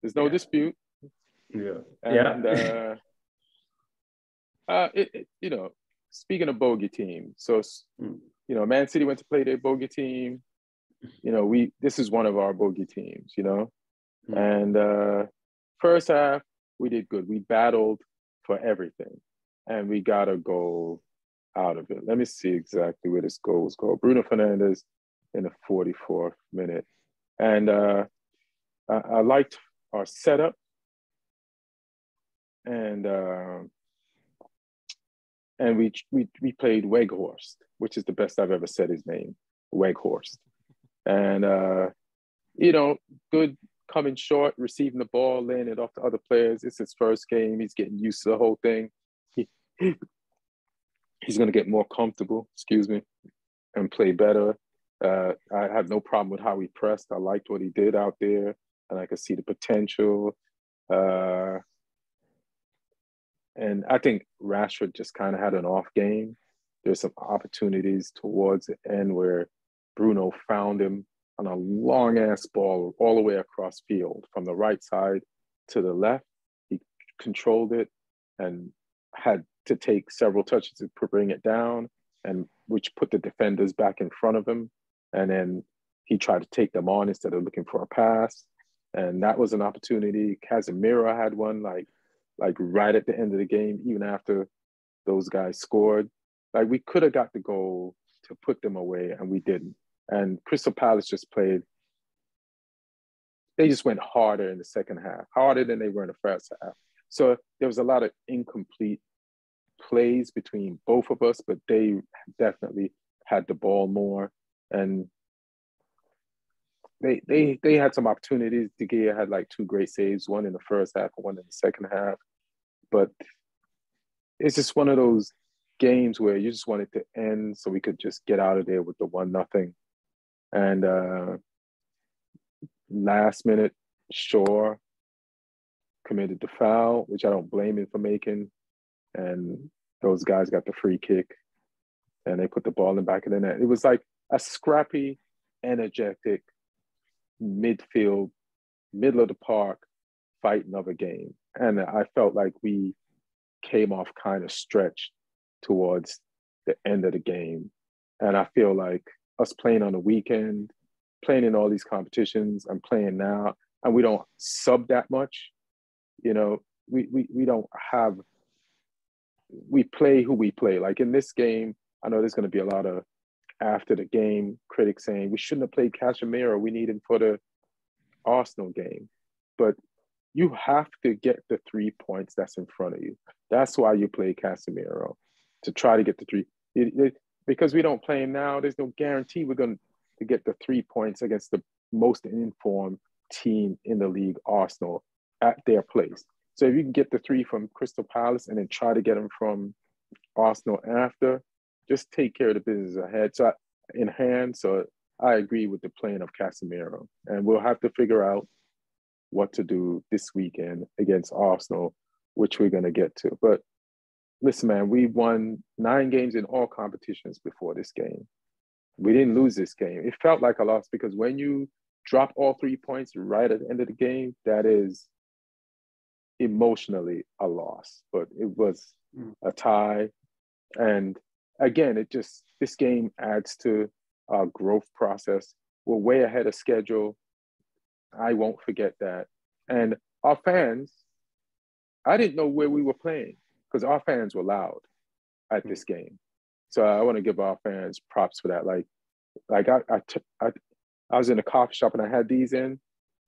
There's no yeah. dispute. Yeah. And, yeah. uh, uh, it, it, you know, speaking of bogey team, so mm you know, Man City went to play their bogey team. You know, we this is one of our bogey teams, you know. Mm-hmm. And uh first half, we did good. We battled for everything and we got a goal out of it. Let me see exactly where this goal was going. Bruno Fernandes in the 44th minute. And uh I, I liked our setup. And uh, and we we we played Weghorst, which is the best I've ever said his name, Weghorst, and uh, you know, good coming short, receiving the ball, laying it off to other players. It's his first game. He's getting used to the whole thing. He, he's going to get more comfortable. Excuse me, and play better. Uh, I had no problem with how he pressed. I liked what he did out there, and I could see the potential. Uh, and I think Rashford just kind of had an off game. There's some opportunities towards the end where Bruno found him on a long ass ball all the way across field from the right side to the left. He controlled it and had to take several touches to bring it down, and which put the defenders back in front of him. And then he tried to take them on instead of looking for a pass. And that was an opportunity. Casemiro had one like like right at the end of the game, even after those guys scored. Like we could have got the goal to put them away, and we didn't. And Crystal Palace just played. They just went harder in the second half, harder than they were in the first half. So there was a lot of incomplete plays between both of us, but they definitely had the ball more, and they they they had some opportunities. De Gea had like two great saves, one in the first half and one in the second half but it's just one of those games where you just want it to end so we could just get out of there with the one nothing. And uh, last minute, Shaw committed the foul, which I don't blame him for making. And those guys got the free kick and they put the ball in back of the net. It was like a scrappy, energetic midfield, middle of the park fighting of a game. And I felt like we came off kind of stretched towards the end of the game. And I feel like us playing on the weekend, playing in all these competitions, I'm playing now, and we don't sub that much. You know, we we, we don't have we play who we play. Like in this game, I know there's going to be a lot of after the game critics saying we shouldn't have played Casemiro. We need him for the Arsenal game. But you have to get the three points that's in front of you. That's why you play Casemiro to try to get the three. Because we don't play him now, there's no guarantee we're going to get the three points against the most informed team in the league, Arsenal, at their place. So if you can get the three from Crystal Palace and then try to get them from Arsenal after, just take care of the business ahead. So in hand, so I agree with the plan of Casemiro, and we'll have to figure out what to do this weekend against Arsenal, which we're going to get to. But listen, man, we won nine games in all competitions before this game. We didn't lose this game. It felt like a loss because when you drop all three points right at the end of the game, that is emotionally a loss, but it was mm. a tie. And again, it just, this game adds to our growth process. We're way ahead of schedule. I won't forget that. And our fans, I didn't know where we were playing because our fans were loud at this mm-hmm. game. So I want to give our fans props for that. Like, like I, I, t- I, I was in a coffee shop and I had these in,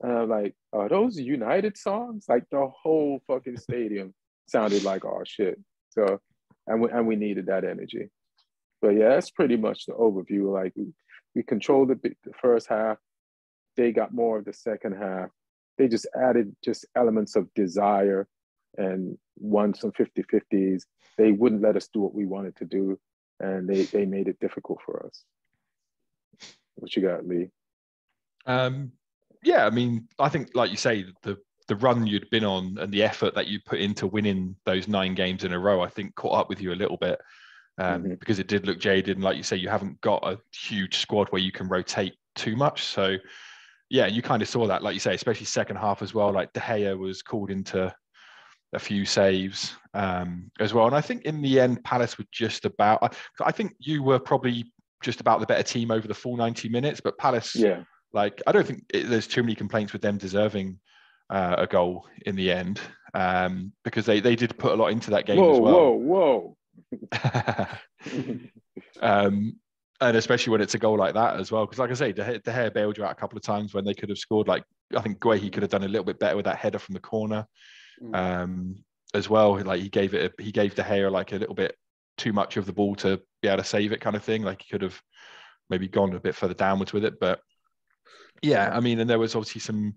and I'm like, are those United songs? Like the whole fucking stadium sounded like our shit. So, and we, and we needed that energy. But yeah, that's pretty much the overview. Like we, we controlled the, the first half. They got more of the second half. They just added just elements of desire and won some 50 50s. They wouldn't let us do what we wanted to do. And they, they made it difficult for us. What you got, Lee? Um, yeah, I mean, I think like you say, the the run you'd been on and the effort that you put into winning those nine games in a row, I think caught up with you a little bit um, mm-hmm. because it did look jaded. And like you say, you haven't got a huge squad where you can rotate too much. So yeah, you kind of saw that, like you say, especially second half as well. Like De Gea was called into a few saves um, as well. And I think in the end, Palace were just about. I, I think you were probably just about the better team over the full 90 minutes, but Palace yeah like, I don't think it, there's too many complaints with them deserving uh, a goal in the end um, because they, they did put a lot into that game whoa, as well. Whoa, whoa, um, and especially when it's a goal like that as well. Because, like I say, De, De Gea bailed you out a couple of times when they could have scored. Like, I think Guehi could have done a little bit better with that header from the corner. Um, as well. Like, he gave it, a, he gave De Gea like a little bit too much of the ball to be able to save it, kind of thing. Like, he could have maybe gone a bit further downwards with it. But yeah, I mean, and there was obviously some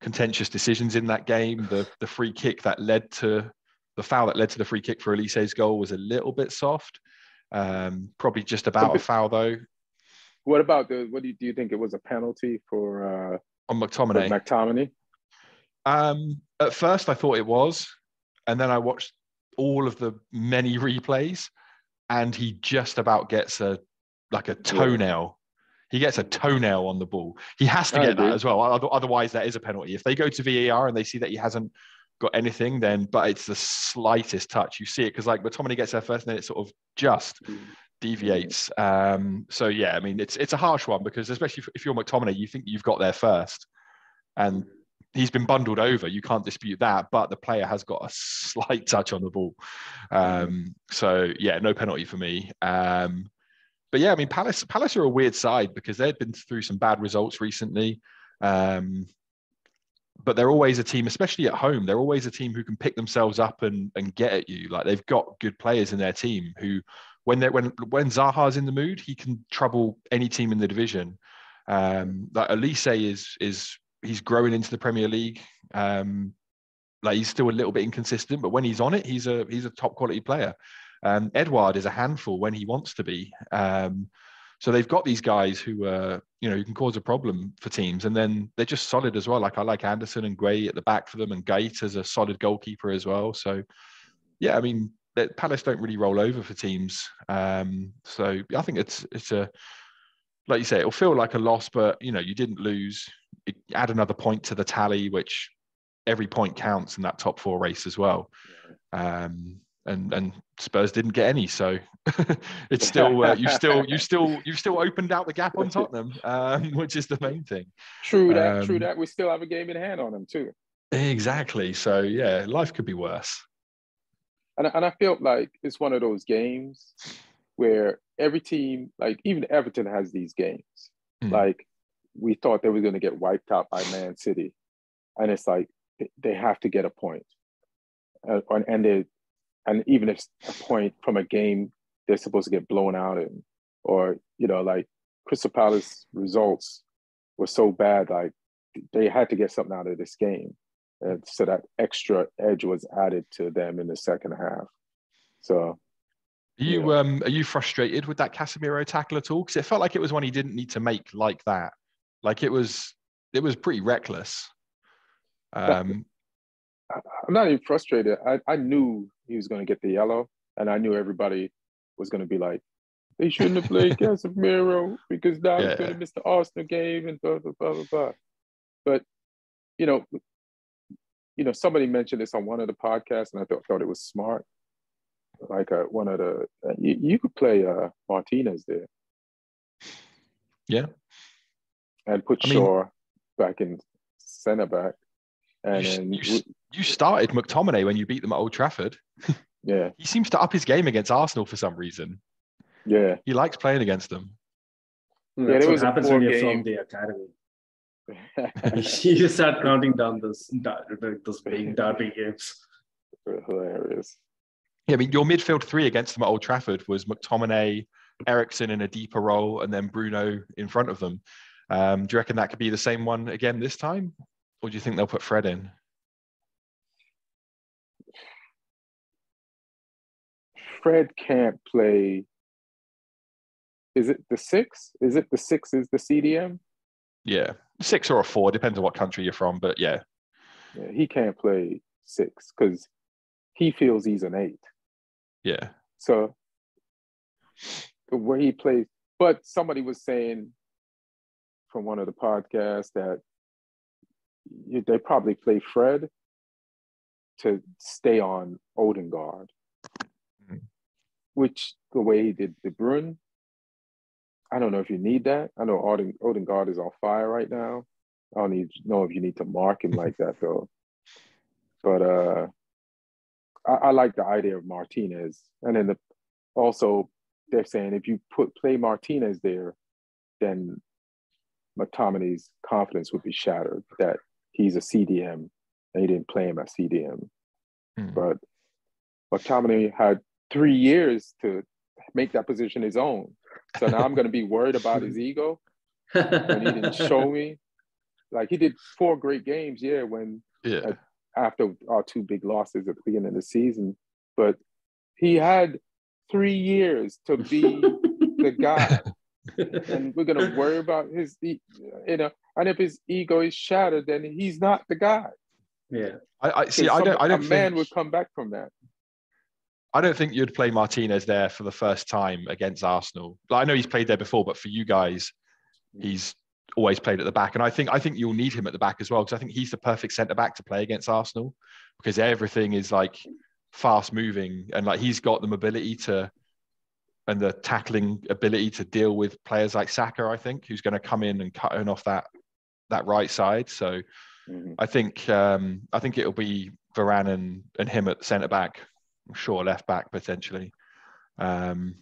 contentious decisions in that game. The the free kick that led to the foul that led to the free kick for Olise's goal was a little bit soft. Um, probably just about a foul though. What about the? What do you, do you think it was a penalty for? Uh, On McTominay. McTominay. Um, at first, I thought it was, and then I watched all of the many replays, and he just about gets a like a toenail he gets a toenail on the ball. He has to get that as well. Otherwise, that is a penalty. If they go to VAR and they see that he hasn't got anything, then but it's the slightest touch. You see it because like McTominay gets there first, and then it sort of just mm. deviates. Um, so yeah, I mean it's it's a harsh one because especially if you're McTominay, you think you've got there first, and he's been bundled over. You can't dispute that, but the player has got a slight touch on the ball. Um, so yeah, no penalty for me. Um, but yeah, I mean, Palace Palace are a weird side because they've been through some bad results recently. Um, but they're always a team, especially at home. They're always a team who can pick themselves up and, and get at you. Like they've got good players in their team who, when they when when Zaha's in the mood, he can trouble any team in the division. Um, like Olise is is he's growing into the Premier League. Um, like he's still a little bit inconsistent, but when he's on it, he's a he's a top quality player. Um, Edouard is a handful when he wants to be. Um, So they've got these guys who uh, you know, you can cause a problem for teams, and then they're just solid as well. Like I like Andersen and Guehi at the back for them, and Gait as a solid goalkeeper as well. So yeah, I mean, Palace don't really roll over for teams. Um, so I think it's it's a like you say, it'll feel like a loss, but you know, you didn't lose. Add another point to the tally, which every point counts in that top four race as well. Um, and and Spurs didn't get any, so it's still uh, you still you still you've still opened out the gap on Tottenham, um, which is the main thing. True that. Um, true that. We still have a game in hand on them too. Exactly. So yeah, life could be worse. And and I felt like it's one of those games where every team, like even Everton, has these games. Mm. Like we thought they were going to get wiped out by Man City, and it's like they have to get a point. Uh, and they and even if a point from a game they're supposed to get blown out in, or you know, like Crystal Palace results were so bad, like they had to get something out of this game, and so that extra edge was added to them in the second half. So, are you yeah. um are you frustrated with that Casemiro tackle at all? Because it felt like it was one he didn't need to make like that. Like it was it was pretty reckless. Um, I'm not even frustrated. I, I knew he was going to get the yellow, and I knew everybody was going to be like, they shouldn't have played Casemiro because now yeah. he's going to miss the Arsenal game and blah blah blah blah blah. But you know, you know, somebody mentioned this on one of the podcasts, and I thought thought it was smart. Like uh, one of the, uh, you, you could play uh, Martinez there. Yeah. And put I Shaw mean, back in center back. And you, then you, you started McTominay when you beat them at Old Trafford. Yeah. he seems to up his game against Arsenal for some reason. Yeah. He likes playing against them. Yeah, That's what happens when you're from the academy. you just start counting down those those big derby games. Hilarious. Yeah, I mean, your midfield three against them at Old Trafford was McTominay, Eriksen in a deeper role, and then Bruno in front of them. Um, do you reckon that could be the same one again this time, or do you think they'll put Fred in? Fred can't play. Is it the six? Is it the six? Is the CDM? Yeah, six or a four depends on what country you're from, but yeah. Yeah, he can't play six because he feels he's an eight. Yeah. So the way he plays, but somebody was saying from one of the podcasts that they probably play Fred to stay on Odegaard which the way he did De Bruyne, I don't know if you need that. I know Odin, Odegaard is on fire right now. I don't need know if you need to mark him like that though. But uh, I, I, like the idea of Martinez, and then the, also they're saying if you put play Martinez there, then McTominay's confidence would be shattered that he's a CDM and he didn't play him at CDM. Hmm. But McTominay had three years to make that position his own. So now I'm going to be worried about his ego when he didn't show me. Like he did four great games, yeah, when yeah. Uh, after our two big losses at the beginning of the season, but he had three years to be the guy. And we're gonna worry about his, you know, and if his ego is shattered, then he's not the guy. Yeah, I, I see. I don't. I don't. A think... man would come back from that. I don't think you'd play Martinez there for the first time against Arsenal. Like, I know he's played there before, but for you guys, mm. he's always played at the back. And I think I think you'll need him at the back as well because I think he's the perfect centre back to play against Arsenal because everything is like fast moving and like he's got the mobility to and the tackling ability to deal with players like Saka. I think who's going to come in and cut in off that that right side. So mm-hmm. I think um, I think it'll be Varane and, and him at centre back sure left back potentially. Um,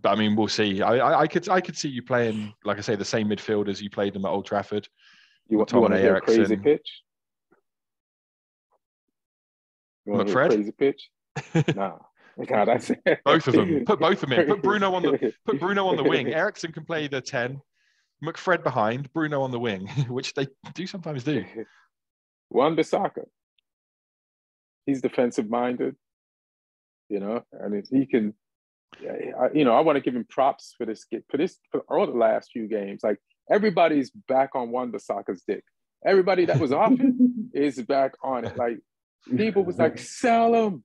but I mean, we'll see. I, I, I, could I could see you playing, like I say, the same midfield as you played them at Old Trafford. You, want, you want to hear a crazy pitch? You want McFred? crazy pitch? nah. God, that's both of them. Put both of them in. Put Bruno on the put Bruno on the wing. Eriksen can play the ten. McFred behind, Bruno on the wing, which they do sometimes do. Wan-Bissaka. He's defensive minded you know, and if he can you know, I want to give him props for this for this for all the last few games. Like everybody's back on Wan Bissaka's dick. Everybody that was off it is back on it. Like people was like, sell him.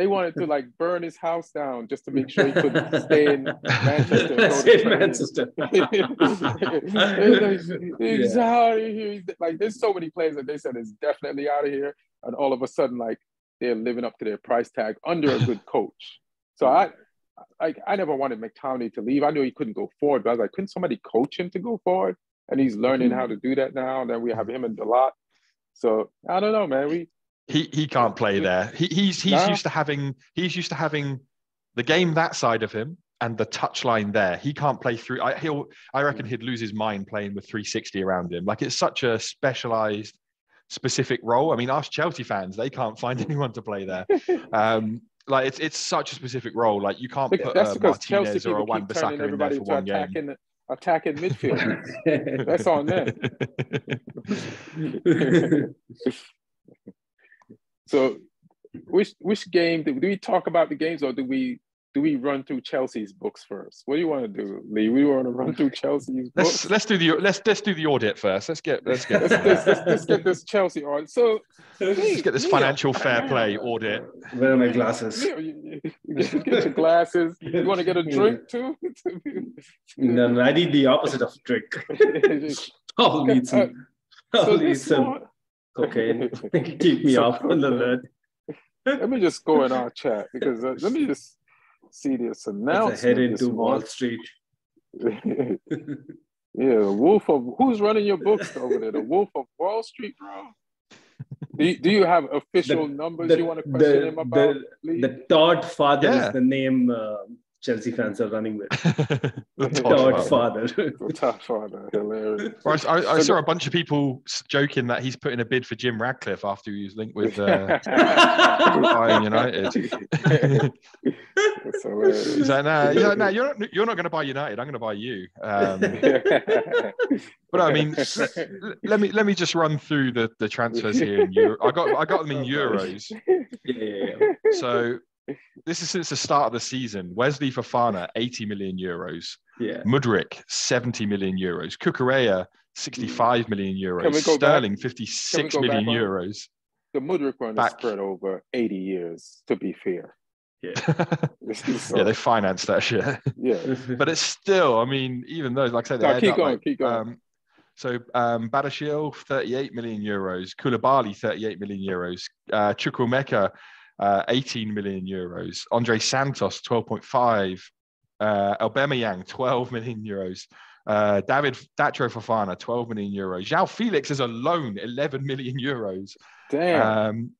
They wanted to like burn his house down just to make sure he could stay in Manchester. Stay in Manchester. He's yeah. out of here. Like there's so many players that they said is definitely out of here, and all of a sudden, like they're living up to their price tag under a good coach. So I, I, I never wanted McTominay to leave. I knew he couldn't go forward, but I was like, couldn't somebody coach him to go forward? And he's learning how mm-hmm. to do that now. And then we have him and Dalot. So I don't know, man. We he he can't play there. He, he's he's used to having he's used to having the game that side of him and the touchline there. He can't play through. I, he'll I reckon he'd lose his mind playing with 360 around him. Like it's such a specialized, specific role. I mean, ask Chelsea fans; they can't find anyone to play there. Um, like it's it's such a specific role. Like you can't put a Martinez or a Wan Bissaka in there for one game. Attacking midfield. That's on them. So, which which game do, do we talk about the games or do we do we run through Chelsea's books first? What do you want to do, Lee? We want to run through Chelsea's let's, books. Let's do the let's let's do the audit first. Let's get let's get let's, let's, let's, let's, get this uh, Chelsea on. So let's get this financial uh, fair play audit. Where are my glasses? get your glasses. You want to get a drink too? no, no, I need the opposite of drink. I'll need some. Uh, I'll so need some cocaine. Keep me so, off on the lid. let me just go in our chat because uh, let me just see this announcement. Head into Wall Street. yeah, Wolf of who's running your books over there? The Wolf of Wall Street, bro. Do you, do you have official the, numbers the, you want to question the, him about? The, the Todd Father yeah. is the name uh, Chelsea fans are running with. the Todd Father. the Todd Father, hilarious. I, I, I, saw a bunch of people joking that he's putting a bid for Jim Ratcliffe after he was linked with uh, Bayern United. He's like, nah, he's like, nah, you're not, you're not going to buy United. I'm going to buy you. Um, but I mean, let me let me just run through the, the transfers here in Euro. I got I got them in euros. Yeah, yeah, yeah. So this is since the start of the season. Wesley Fofana, 80 million euros. Yeah. Mudryk, 70 million euros. Cucurella, 65 million euros. Sterling, back? 56 million euros. The Mudryk one back. is spread over 80 years, to be fair. Yeah. so, yeah, they financed that shit. Yeah. but it's still, I mean, even though, like I said, no, keep going, like, keep going. Um, so um, Badiashile, 38 million euros. Koulibaly, 38 million euros. Uh, Chukwuemeka, uh, 18 million euros. Andrey Santos, 12.5. Uh, Aubameyang, 12 million euros. Uh, David Datro Fofana, 12 million euros. João Felix is alone, 11 million euros. Damn. Um,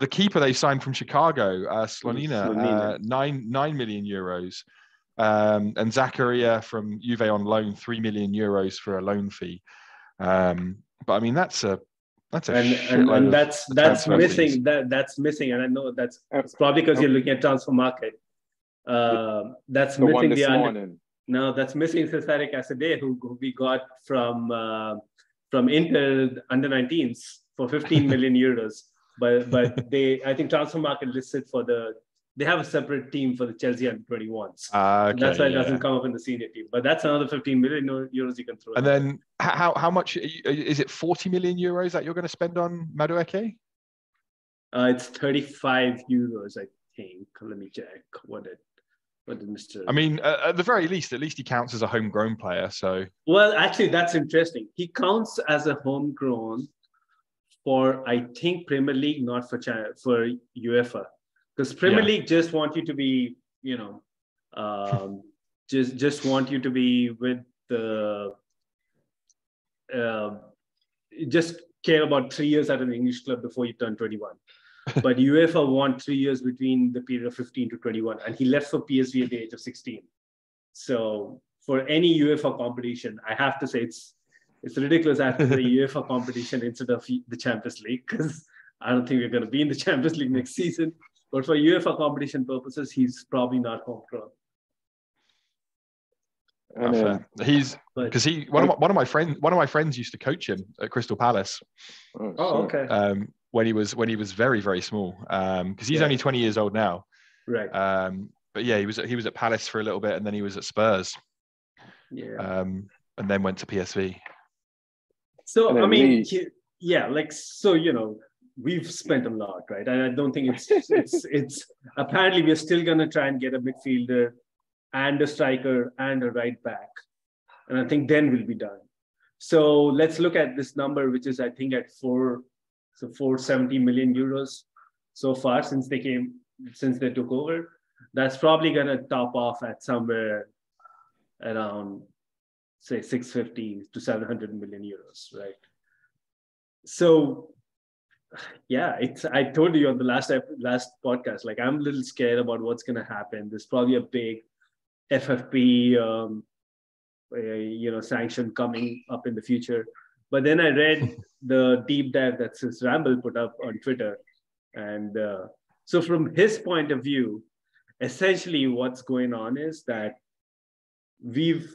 the keeper they signed from Chicago, uh, Slonina, uh, nine nine million euros, um, and Zakaria from Juve on loan, three million euros for a loan fee. Um, but I mean, that's a that's a and, and, and that's that's missing. That that's missing, and I know that's probably because you're looking at Transfermarkt. Uh, that's the missing the under, no, that's missing Cesare Casadei, who, who we got from uh, from Inter under 19s for 15 million euros. But but they, I think Transfermarkt listed for the they have a separate team for the Chelsea under 21s. Uh, okay, that's why it yeah. doesn't come up in the senior team. But that's another 15 million euros you can throw. And then how, how much is it 40 million euros that you're going to spend on Madueke? Uh, it's 35 euros, I think. Let me check what it what did Mr. I mean, uh, at the very least, at least he counts as a homegrown player. So well, actually, that's interesting. He counts as a homegrown for I think Premier League, not for China, for UEFA because Premier yeah. League just want you to be, you know, um, just just want you to be with the, uh, just care about three years at an English club before you turn 21. but UEFA want three years between the period of 15 to 21, and he left for PSV at the age of 16. So for any UEFA competition, I have to say it's it's ridiculous after the UEFA competition instead of the Champions League because I don't think we're going to be in the Champions League next season. But for UEFA competition purposes, he's probably not homegrown. Uh, he's because he one of my, one of my friends one of my friends used to coach him at Crystal Palace. Oh, oh okay. Um, when he was when he was very very small, because um, he's yeah. only twenty years old now. Right. Um, but yeah, he was he was at Palace for a little bit, and then he was at Spurs. Yeah. Um, and then went to PSV. So I mean, yeah, like so you know, we've spent a lot, right? And I don't think it's it's it's apparently we're still gonna try and get a midfielder and a striker and a right back. And I think then we'll be done. So let's look at this number, which is I think at four, so 470 million euros so far since they came, since they took over. That's probably gonna top off at somewhere around say 650 to 700 million euros, right? So yeah, it's I told you on the last last podcast, like I'm a little scared about what's gonna happen. There's probably a big FFP um, uh, you know sanction coming up in the future. But then I read the deep dive that Swiss Ramble put up on Twitter, and uh, so from his point of view, essentially what's going on is that we've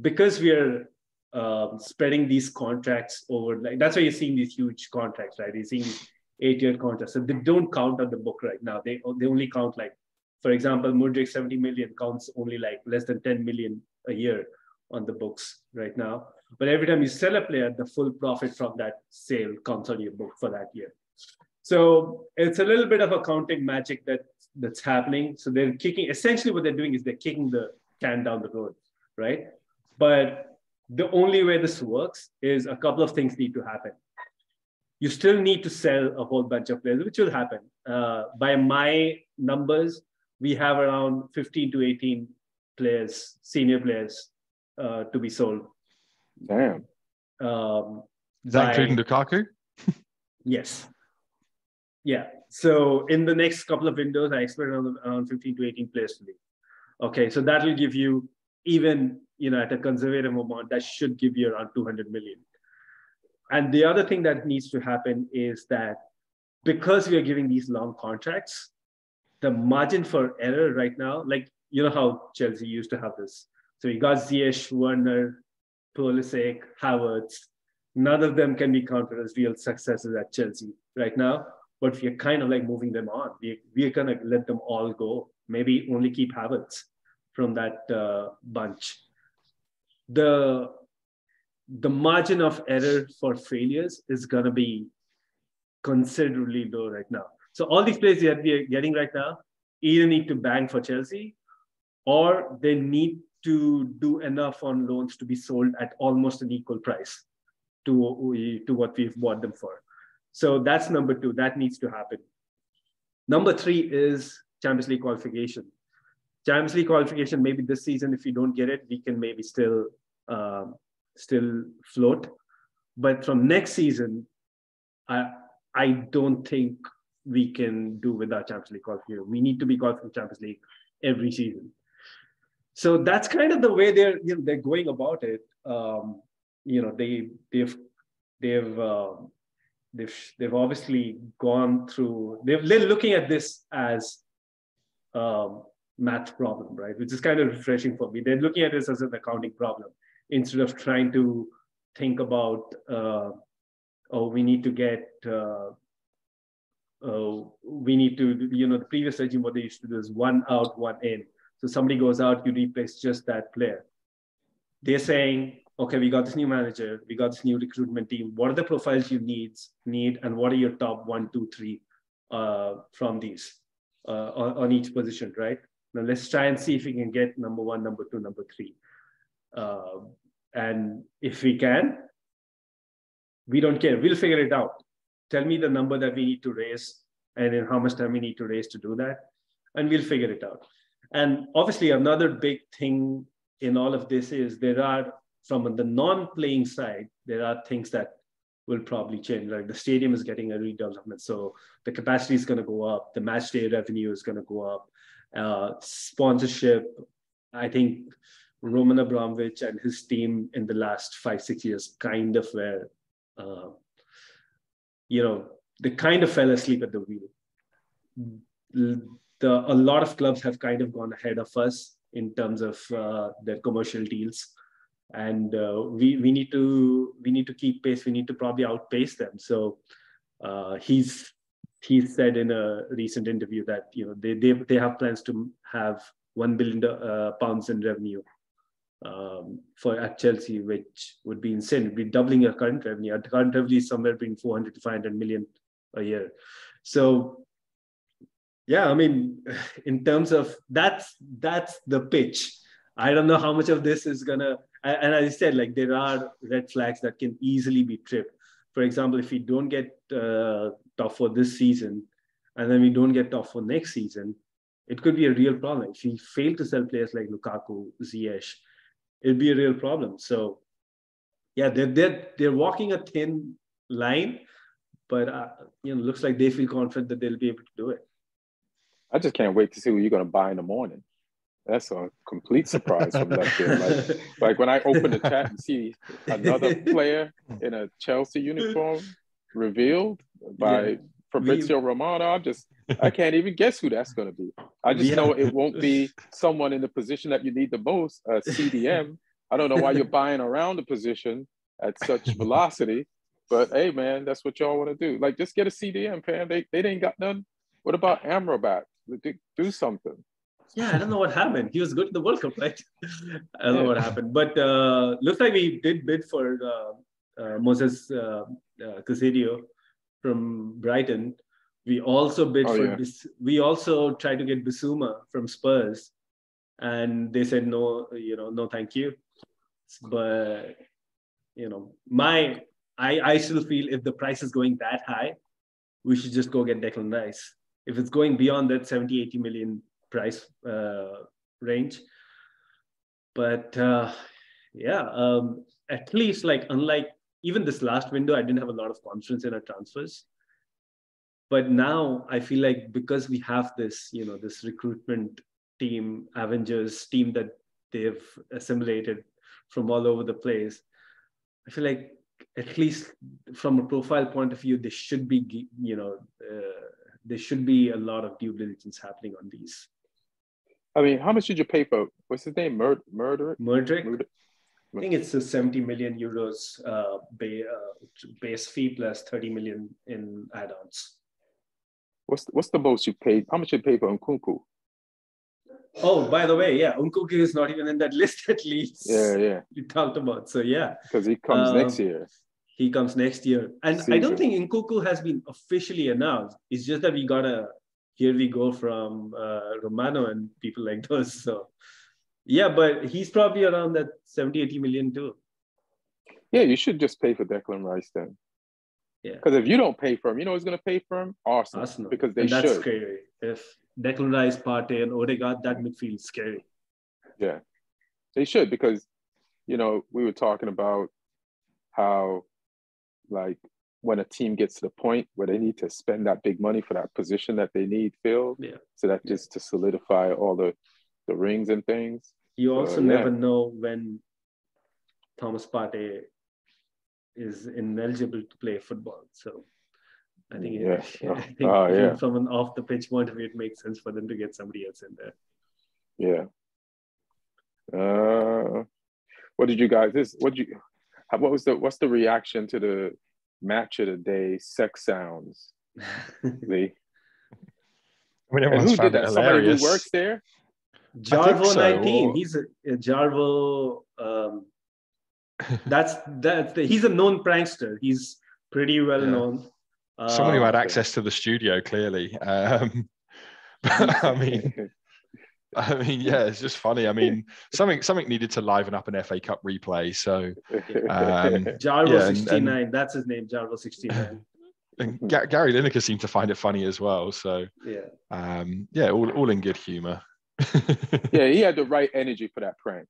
because we are um, spreading these contracts over like that's why you're seeing these huge contracts right? You're seeing eight-year contracts. So they don't count on the book right now. They they only count like for example Mudryk 70 million counts only like less than 10 million a year on the books right now. But every time you sell a player the full profit from that sale counts on your book for that year. So it's a little bit of accounting magic that that's happening. So they're kicking essentially what they're doing is they're kicking the can down the road right? But the only way this works is a couple of things need to happen. You still need to sell a whole bunch of players, which will happen. Uh, by my numbers, we have around 15 to 18 players, senior players, uh, to be sold. Damn. Um, Is that by, including Lukaku? yes. Yeah. So in the next couple of windows, I expect around, around 15 to 18 players to leave. Okay, so that will give you even you know, at a conservative amount, that should give you around 200 million. And the other thing that needs to happen is that because we are giving these long contracts, the margin for error right now, like you know how Chelsea used to have this. So you got Ziyech, Werner, Pulisic, Havertz. None of them can be counted as real successes at Chelsea right now. But we're kind of like moving them on. We, we're gonna let them all go. Maybe only keep Havertz from that uh, bunch the the margin of error for failures is going to be considerably low right now. So all these players that we are getting right now either need to bang for Chelsea or they need to do enough on loans to be sold at almost an equal price to, to what we've bought them for. So that's number two. That needs to happen. Number three is Champions League qualification. Champions League qualification, maybe this season, if we don't get it, we can maybe still uh, still float. But from next season, I I don't think we can do without Champions League qualification. We need to be qualified for Champions League every season. So that's kind of the way they're you know they're going about it. Um, you know they they've they've uh, they've they've obviously gone through they're, they're looking at this as um, math problem, right? Which is kind of refreshing for me. They're looking at this as an accounting problem instead of trying to think about, uh, oh, we need to get, uh, uh, we need to, you know, the previous regime, what they used to do is one out, one in. So somebody goes out, you replace just that player. They're saying, okay, we got this new manager, we got this new recruitment team. What are the profiles you needs need, and what are your top one, two, three uh, from these uh, on, on, each position, right? Now let's try and see if we can get number one, number two, number three. Uh, and if we can, we don't care. We'll figure it out. Tell me the number that we need to raise and in how much time we need to raise to do that. And we'll figure it out. And obviously, another big thing in all of this is there are, from the non playing side, there are things that will probably change. Like the stadium is getting a redevelopment. So the capacity is going to go up, the match day revenue is going to go up, uh, sponsorship. I think Roman Abramovich and his team in the last five, six years kind of were, uh, you know, they kind of fell asleep at the wheel. The, a lot of clubs have kind of gone ahead of us in terms of uh, their commercial deals. And uh, we, we need to we need to keep pace. We need to probably outpace them. So uh, he's he said in a recent interview that you know they they, they have plans to have one billion uh, pounds in revenue um, for at Chelsea, which would be insane. It'd be doubling your current revenue. Our current revenue is somewhere between 400 to 500 million a year. So, yeah, I mean, in terms of that's that's the pitch. I don't know how much of this is gonna. And as I said, like there are red flags that can easily be tripped. For example, if we don't get uh, top for this season, and then we don't get top for next season, it could be a real problem. If we fail to sell players like Lukaku, Ziyech, it'd be a real problem. So, yeah, they're they're they're walking a thin line, but uh, you know, looks like they feel confident that they'll be able to do it. I just can't wait to see what you're going to buy in the morning. That's a complete surprise from that kid. Like, like when I open the chat and see another player in a Chelsea uniform revealed by yeah. Fabrizio we, Romano, I'm just I can't even guess who that's going to be. I just yeah. know it won't be someone in the position that you need the most, a CDM. I don't know why you're buying around the position at such velocity, but hey, man, that's what y'all want to do. Like, just get a CDM, fam. They they didn't got none. What about Amrabat? Do something. Yeah, I don't know what happened. He was good in the World Cup, right? I don't know what happened, but uh, looks like we did bid for uh, Moses uh, uh, Caicedo from Brighton we also bid oh, for yeah. Bis- we also tried to get Bissouma from Spurs, and they said no, you know, no, thank you. But you know, my I I still feel if the price is going that high, we should just go get Declan Rice. If it's going beyond that 70, 80 million price uh, range, but uh, yeah, um, at least like unlike even this last window, I didn't have a lot of confidence in our transfers. But now i feel like because we have this you know this recruitment team avengers team that they've assimilated from all over the place i feel like at least from a profile point of view there should be you know uh, there should be a lot of due diligence happening on these. I mean how much did you pay for what's his name? Mur- murder murder I think it's a 70 million euros uh, base, uh, base fee plus 30 million in add-ons. What's what's the most you paid? How much you paid for Nkunku? Oh, by the way, yeah, Nkunku is not even in that list at least. Yeah, yeah. We talked about so yeah. Because he comes um, next year. He comes next year, and Season. I don't think Nkunku has been officially announced. It's just that we got a here we go from uh, Romano and people like those. So yeah, but he's probably around that 70, 80 million too. Yeah, you should just pay for Declan Rice then. Yeah. Because if you don't pay for him, you know who's going to pay for him? Arsenal. Arsenal. Because they and that's should. scary. If Declan Rice, Partey, and Odegaard, that midfield is scary. Yeah. They should because, you know, we were talking about how, like, when a team gets to the point where they need to spend that big money for that position that they need filled. Yeah. So that just to solidify all the, the rings and things. You also so, never yeah. know when Thomas Partey is ineligible to play football. So I think, yeah. I think oh, yeah. from an off the pitch point of view, it makes sense for them to get somebody else in there. Yeah. Uh, what did you guys? This what you? What was the? What's the reaction to the match of the day? Sex sounds. Lee. I mean, who did that? Somebody who works there. Jarvo so. nineteen. He's a, a Jarvo. Um, that's that's the, he's a known prankster. He's pretty well yeah. known. Someone who had uh, access to the studio, clearly. Um, I mean, I mean, yeah, it's just funny. I mean, something something needed to liven up an FA Cup replay. So, um, Jarvo yeah, sixty nine, that's his name, Jarvo sixty nine. And G- Gary Lineker seemed to find it funny as well. So, yeah, um, yeah, all all in good humor. yeah, he had the right energy for that prank.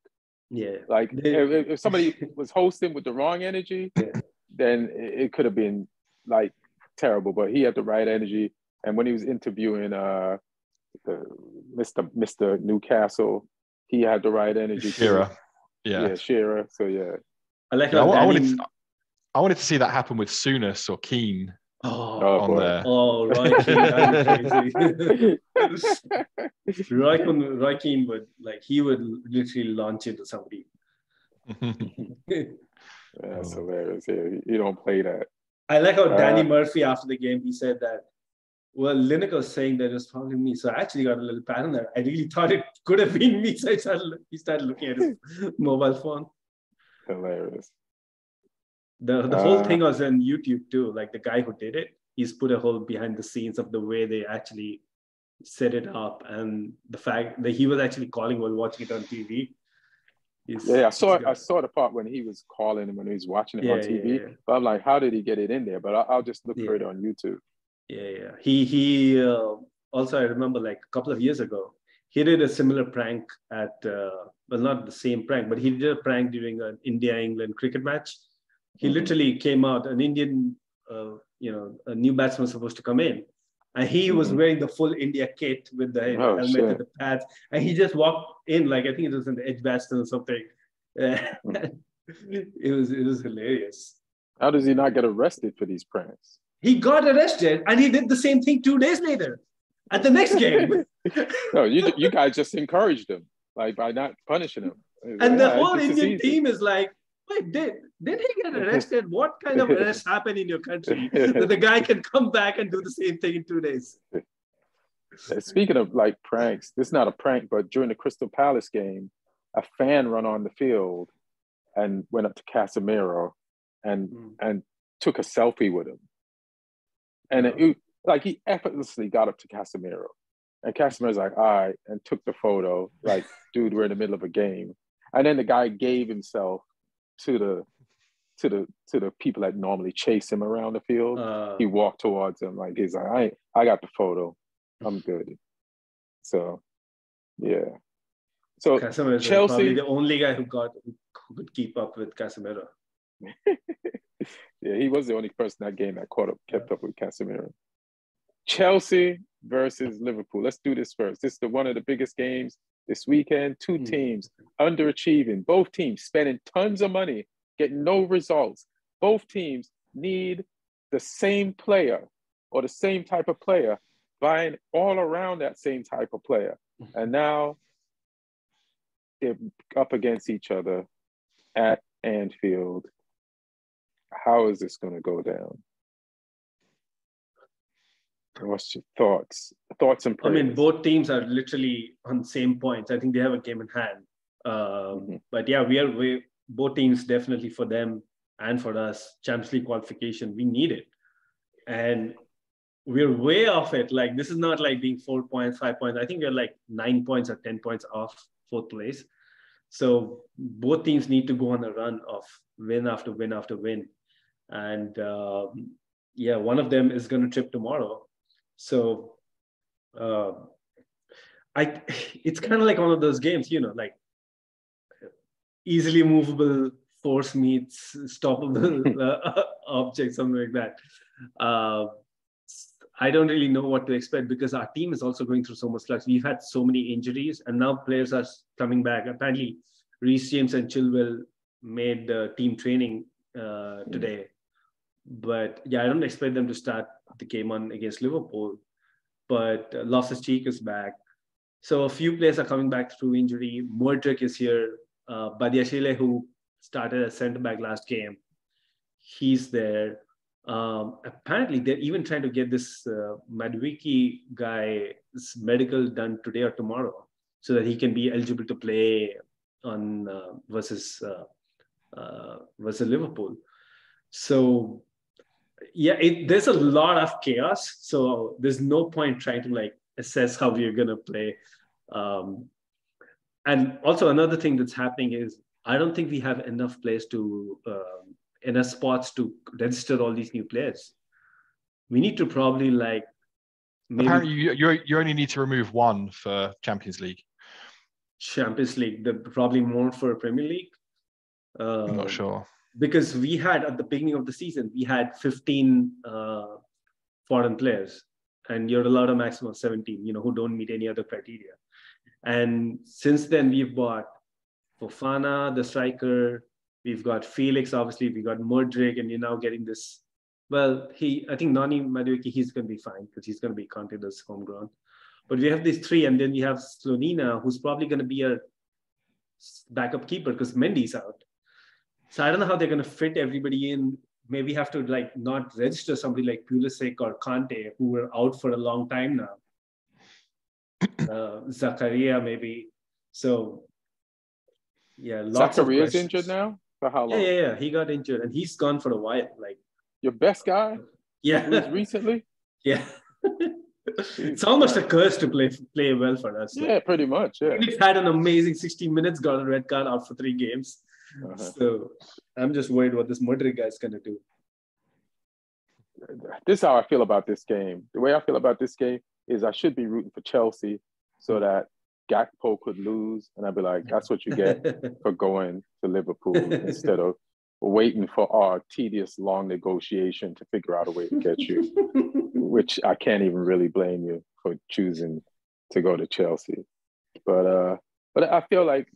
Yeah. Like if, if, somebody was hosting with the wrong energy, yeah. then it, could have been like terrible. But he had the right energy. And when he was interviewing uh the Mr. Mr. Newcastle, he had the right energy. Shearer. Yeah. Yeah, Shearer. So yeah. I like yeah, I, I, wanted to, I wanted to see that happen with Souness or Keane. Oh, oh, on there. oh Roy Keane, crazy. Roy, Roy Keane would like he would literally launch into somebody. That's hilarious. Yeah, you don't play that. I like how Danny uh, Murphy after the game he said that well, Lineker was saying that it was probably me. So I actually got a little paranoid. I really thought it could have been me. So I started, he started looking at his mobile phone. Hilarious. The, the uh, whole thing was on YouTube too. Like the guy who did it, he's put a whole behind the scenes of the way they actually set it up and the fact that he was actually calling while watching it on TV. Yeah, I saw I saw the part when he was calling and when he was watching it yeah, on TV. Yeah, yeah. But I'm like, how did he get it in there? But I'll, I'll just look for it on YouTube. Yeah, yeah. He he uh, also I remember like a couple of years ago, he did a similar prank at uh, well not the same prank, but he did a prank during an India England cricket match. He mm-hmm. literally came out an Indian, uh, you know, a new batsman was supposed to come in, and he mm-hmm. was wearing the full India kit with the oh, helmet shit. and the pads, and he just walked in like I think it was an Edgbaston or something. Mm-hmm. it was it was hilarious. How does he not get arrested for these pranks? He got arrested and he did the same thing two days later at the next game. no, you you guys just encouraged him like by not punishing him. And the whole Indian team is like, wait, did did he get arrested? What kind of arrest happened in your country that the guy can come back and do the same thing in two days? Speaking of like pranks, this is not a prank, but during the Crystal Palace game, a fan run on the field and went up to Casemiro and mm. and took a selfie with him. And it, like he effortlessly got up to Casemiro. And Casemiro's like, all right, and took the photo. Like, dude, we're in the middle of a game. And then the guy gave himself to the to the to the people that normally chase him around the field. Uh, he walked towards him like he's like, I I got the photo. I'm good. So yeah. So Casemiro Chelsea the only guy who got who could keep up with Casemiro. yeah, he was the only person that game that caught up, kept up with Casemiro. Chelsea versus Liverpool. Let's do this first. This is the one of the biggest games this weekend. Two mm. teams underachieving. Both teams spending tons of money, getting no results. Both teams need the same player or the same type of player, buying all around that same type of player. And now they're up against each other at Anfield how is this going to go down? What's your thoughts? Thoughts and prayers. I mean, both teams are literally on same points. I think they have a game in hand. Um, mm-hmm. But yeah, we are we both teams definitely for them and for us Champions League qualification. We need it, and we're way off it. Like this is not like being four points, five points. I think we're like nine points or ten points off fourth place. So both teams need to go on a run of win after win after win and um, yeah, one of them is going to trip tomorrow. So uh, I, it's kind of like one of those games, you know, like easily movable force meets stoppable uh, object, something like that. Uh, I don't really know what to expect because our team is also going through so much flux. We've had so many injuries, and now players are coming back. Apparently, Reece James and Chilwell made uh, team training uh, today, but yeah, I don't expect them to start the game on against Liverpool. But uh, Loftus Cheek is back. So a few players are coming back through injury. Mudryk is here. Uh, Badiashile, who started as centre back last game, he's there. Um, apparently, they're even trying to get this uh, Madueke guy's medical done today or tomorrow, so that he can be eligible to play on uh, versus uh, uh, versus Liverpool. So yeah it, there's a lot of chaos so there's no point trying to like assess how we're going to play. Um, and also another thing that's happening is i don't think we have enough players to um, enough spots to register all these new players. We need to probably like maybe apparently you, you you only need to remove one for champions league. Champions league the probably more for premier league. Uh, i'm not um, sure because we had at the beginning of the season we had 15 uh, foreign players and you're allowed a maximum of 17 you know who don't meet any other criteria. And since then we've bought Fofana the striker. We've got Felix obviously. We got Mudryk and you're now getting this well he I think Noni Madueke he's going to be fine because he's going to be counted as homegrown. But we have these three and then we have Slonina who's probably going to be a backup keeper because Mendy's out so I don't know how they're going to fit everybody in maybe have to like not register somebody like Pulisic or Kante who were out for a long time now. Uh, Zakaria maybe. So yeah, lots Zakaria's injured now. For how long? Yeah, yeah, yeah. He got injured and he's gone for a while. Like your best guy. Yeah. recently. Yeah. it's almost a curse to play play well for us. Yeah, pretty much. Yeah. He's had an amazing 60 minutes, got a red card out for three games. Uh-huh. So I'm just worried what this Mudryk guy's gonna do. This is how I feel about this game. The way I feel about this game is I should be rooting for Chelsea so hmm. that Gakpo could lose, and I'd be like, "That's what you get for going to Liverpool instead of waiting for our tedious long negotiation to figure out a way to get you." Which I can't even really blame you for choosing to go to Chelsea. But uh, but I feel like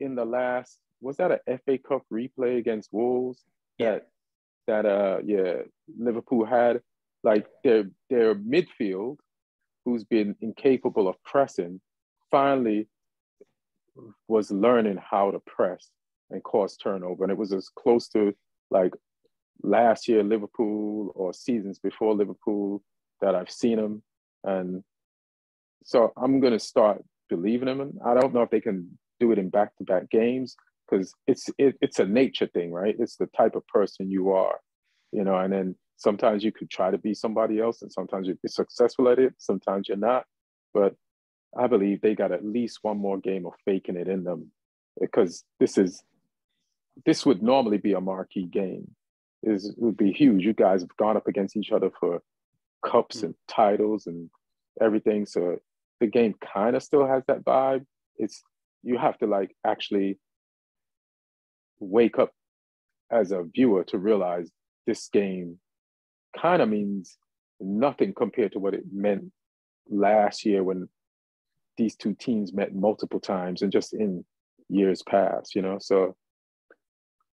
in the last was that an FA Cup replay against Wolves that that uh yeah Liverpool had? Like their their midfield who's been incapable of pressing finally was learning how to press and cause turnover. And it was as close to like last year Liverpool or seasons before Liverpool that I've seen them and so I'm going to start believing them And I don't know if they can do it in back-to-back games because it's it, it's a nature thing, right? It's the type of person you are, you know. And then sometimes you could try to be somebody else, and sometimes you're successful at it. Sometimes you're not. But I believe they got at least one more game of faking it in them, because this is this would normally be a marquee game. Is would be huge. You guys have gone up against each other for cups hmm. and titles and everything. So the game kind of still has that vibe. It's you have to like actually wake up as a viewer to realize this game kind of means nothing compared to what it meant last year when these two teams met multiple times and just in years past, you know? So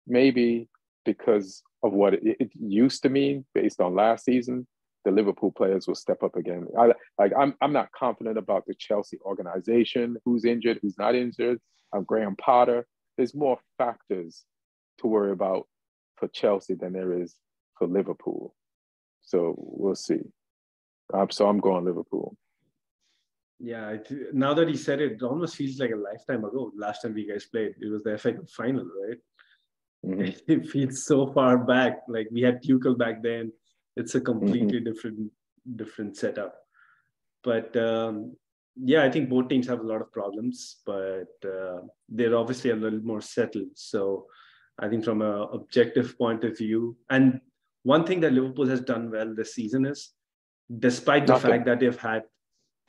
maybe because of what it, it, used to mean based on last season, the Liverpool players will step up again. I, like I'm, I'm not confident about the Chelsea organization, who's injured, who's not injured. I'm Graham Potter there's more factors to worry about for Chelsea than there is for Liverpool. So we'll see. Um, so I'm going Liverpool. Yeah, now that he said it, it almost feels like a lifetime ago. Last time we guys played, it was the FA Cup final, right? Mm-hmm. It feels so far back. Like we had Tuchel back then. It's a completely mm-hmm. different different setup. But um, yeah, I think both teams have a lot of problems, but uh, they're obviously a little more settled. So I think from an objective point of view, and one thing that Liverpool has done well this season is, despite the Nothing. fact that they've had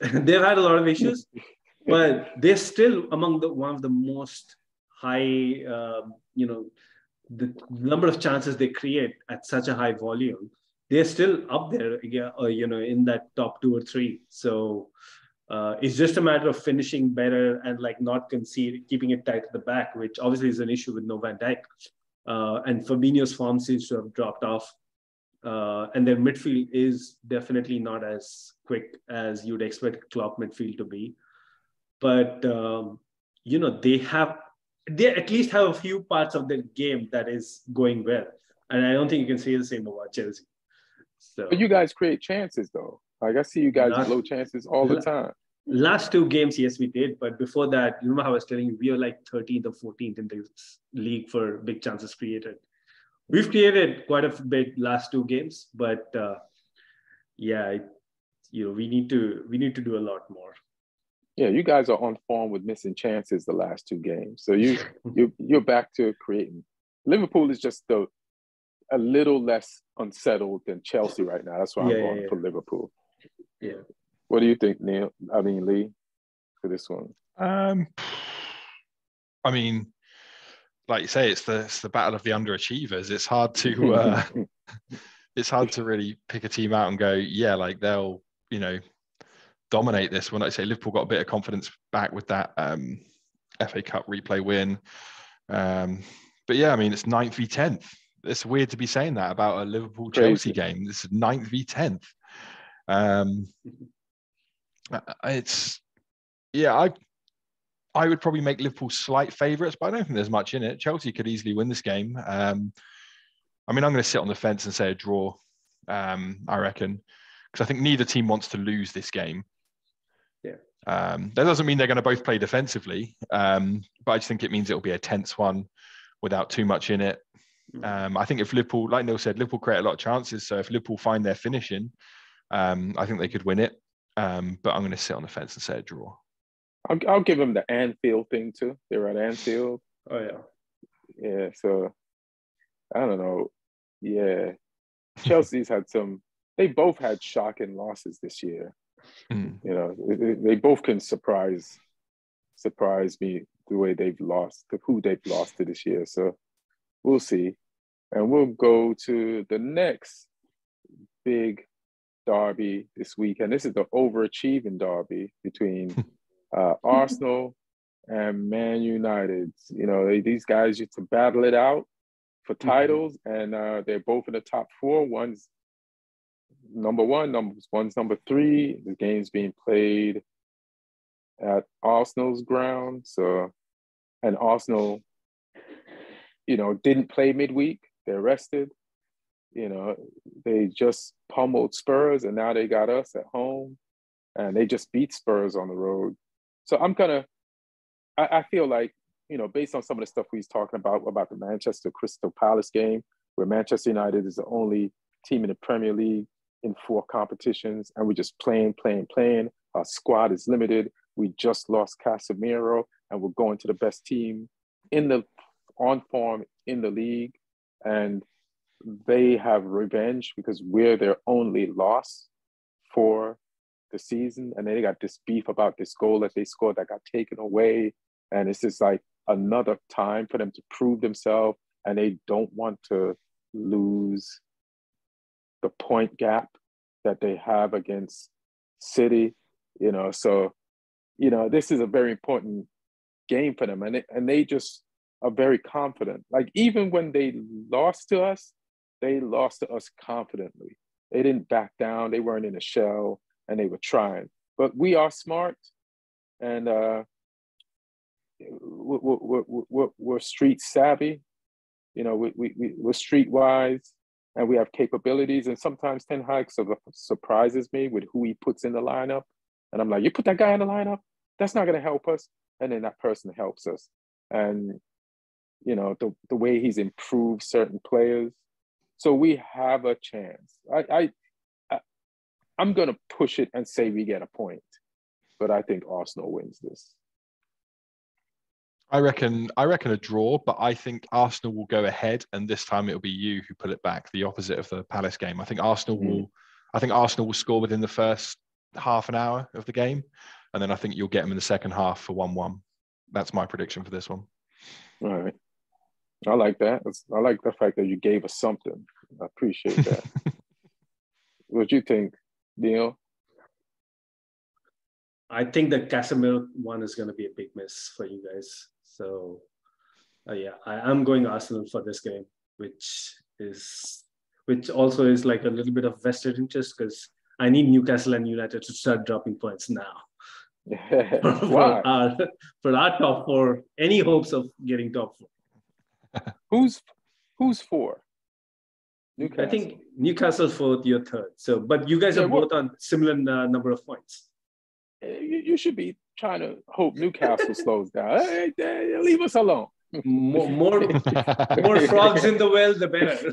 they've had a lot of issues, but they're still among the one of the most high, uh, you know, the number of chances they create at such a high volume. They're still up there, you know, in that top two or three. So uh, it's just a matter of finishing better and like not conceding, keeping it tight at the back, which obviously is an issue with no Van Dijk. Uh, and Fabinho's form seems to have dropped off. Uh, and their midfield is definitely not as quick as you'd expect Klopp midfield to be. But um, you know they have they at least have a few parts of their game that is going well, and I don't think you can say the same about Chelsea. So, but you guys create chances though. Like I see you guys last, blow chances all the time. Last two games, yes, we did. But before that, you know how I was telling you, we were like 13th or 14th in the league for big chances created. We've created quite a bit last two games, but uh, yeah, you know, we need to we need to do a lot more. Yeah, you guys are on form with missing chances the last two games. So you you you're back to creating. Liverpool is just the a little less unsettled than Chelsea right now. That's why I'm going yeah. for Liverpool. Yeah. What do you think, Neil? I mean, Lee, for this one? Um, I mean, like you say, it's the it's the battle of the underachievers. It's hard to uh, it's hard to really pick a team out and go, yeah, like they'll you know dominate this. When I say Liverpool got a bit of confidence back with that um, FA Cup replay win, um, but yeah, I mean it's ninth v tenth. It's weird to be saying that about a Liverpool Chelsea game. This is ninth v tenth. Um, it's yeah, I I would probably make Liverpool slight favourites, but I don't think there's much in it. Chelsea could easily win this game. Um, I mean, I'm going to sit on the fence and say a draw. Um, I reckon because I think neither team wants to lose this game. Yeah. Um, that doesn't mean they're going to both play defensively, um, but I just think it means it'll be a tense one without too much in it. Mm. Um, I think if Liverpool, like Neil said, Liverpool create a lot of chances. So if Liverpool find their finishing, um, I think they could win it. Um, but I'm going to sit on the fence and say a draw. I'll, I'll give them the Anfield thing too. They're at Anfield. Oh yeah. Yeah, so I don't know. Yeah, Chelsea's had some. They both had shocking losses this year. Mm. You know, they, they both can surprise surprise me the way they've lost, to who they've lost to this year. So we'll see, and we'll go to the next big derby this week, and this is the overachieving derby between uh, Arsenal and Man United. You know, they, these guys used to battle it out for titles, and uh, they're both in the top four. One's number one, number one's number three. The game's being played at Arsenal's ground. So, and Arsenal, you know, didn't play midweek. They're rested. You know, they just pummeled Spurs, and now they got us at home, and they just beat Spurs on the road. So I'm gonna, I, I feel like you know, based on some of the stuff we was talking about about the Manchester Crystal Palace game, where Manchester United is the only team in the Premier League in four competitions, and we're just playing, playing, playing. Our squad is limited. We just lost Casemiro, and we're going to the best team in the on form in the league, and they have revenge because we're their only loss for the season, and they got this beef about this goal that they scored that got taken away, and it's just like another time for them to prove themselves, and they don't want to lose the point gap that they have against City, you know. So, you know, this is a very important game for them, and they, and they just are very confident. Like even when they lost to us, they lost to us confidently. They didn't back down. They weren't in a shell, and they were trying. But we are smart, and uh, we're, we're, we're, we're street savvy. You know, we, we, we're and we have capabilities. And sometimes Ten Hag surprises me with who he puts in the lineup. And I'm like, you put that guy in the lineup? That's not going to help us. And then that person helps us. And, you know, the, the way he's improved certain players. So we have a chance. I, I, I I'm going to push it and say we get a point, but I think Arsenal wins this. I reckon I reckon a draw, but I think Arsenal will go ahead, and this time it'll be you who pull it back. The opposite of the Palace game. I think Arsenal Mm. will. I think Arsenal will score within the first half an hour of the game, and then I think you'll get them in the second half for one-one. That's my prediction for this one. All right. I like that. I like the fact that you gave us something. I appreciate that. what do you think, Neil? I think the Casemiro one is going to be a big miss for you guys. So, uh, yeah, I am going Arsenal for this game, which is which also is like a little bit of vested interest because I need Newcastle and United to start dropping points now for, Why? our, for our top four. Any hopes of getting top four? Who's who's for? Newcastle. I think Newcastle fourth, you're third. So, but you guys Yeah, are both on similar uh, number of points. Eh, you, you should be trying to hope Newcastle slows down. Hey, hey, leave us alone. More, more, more frogs in the well, the better.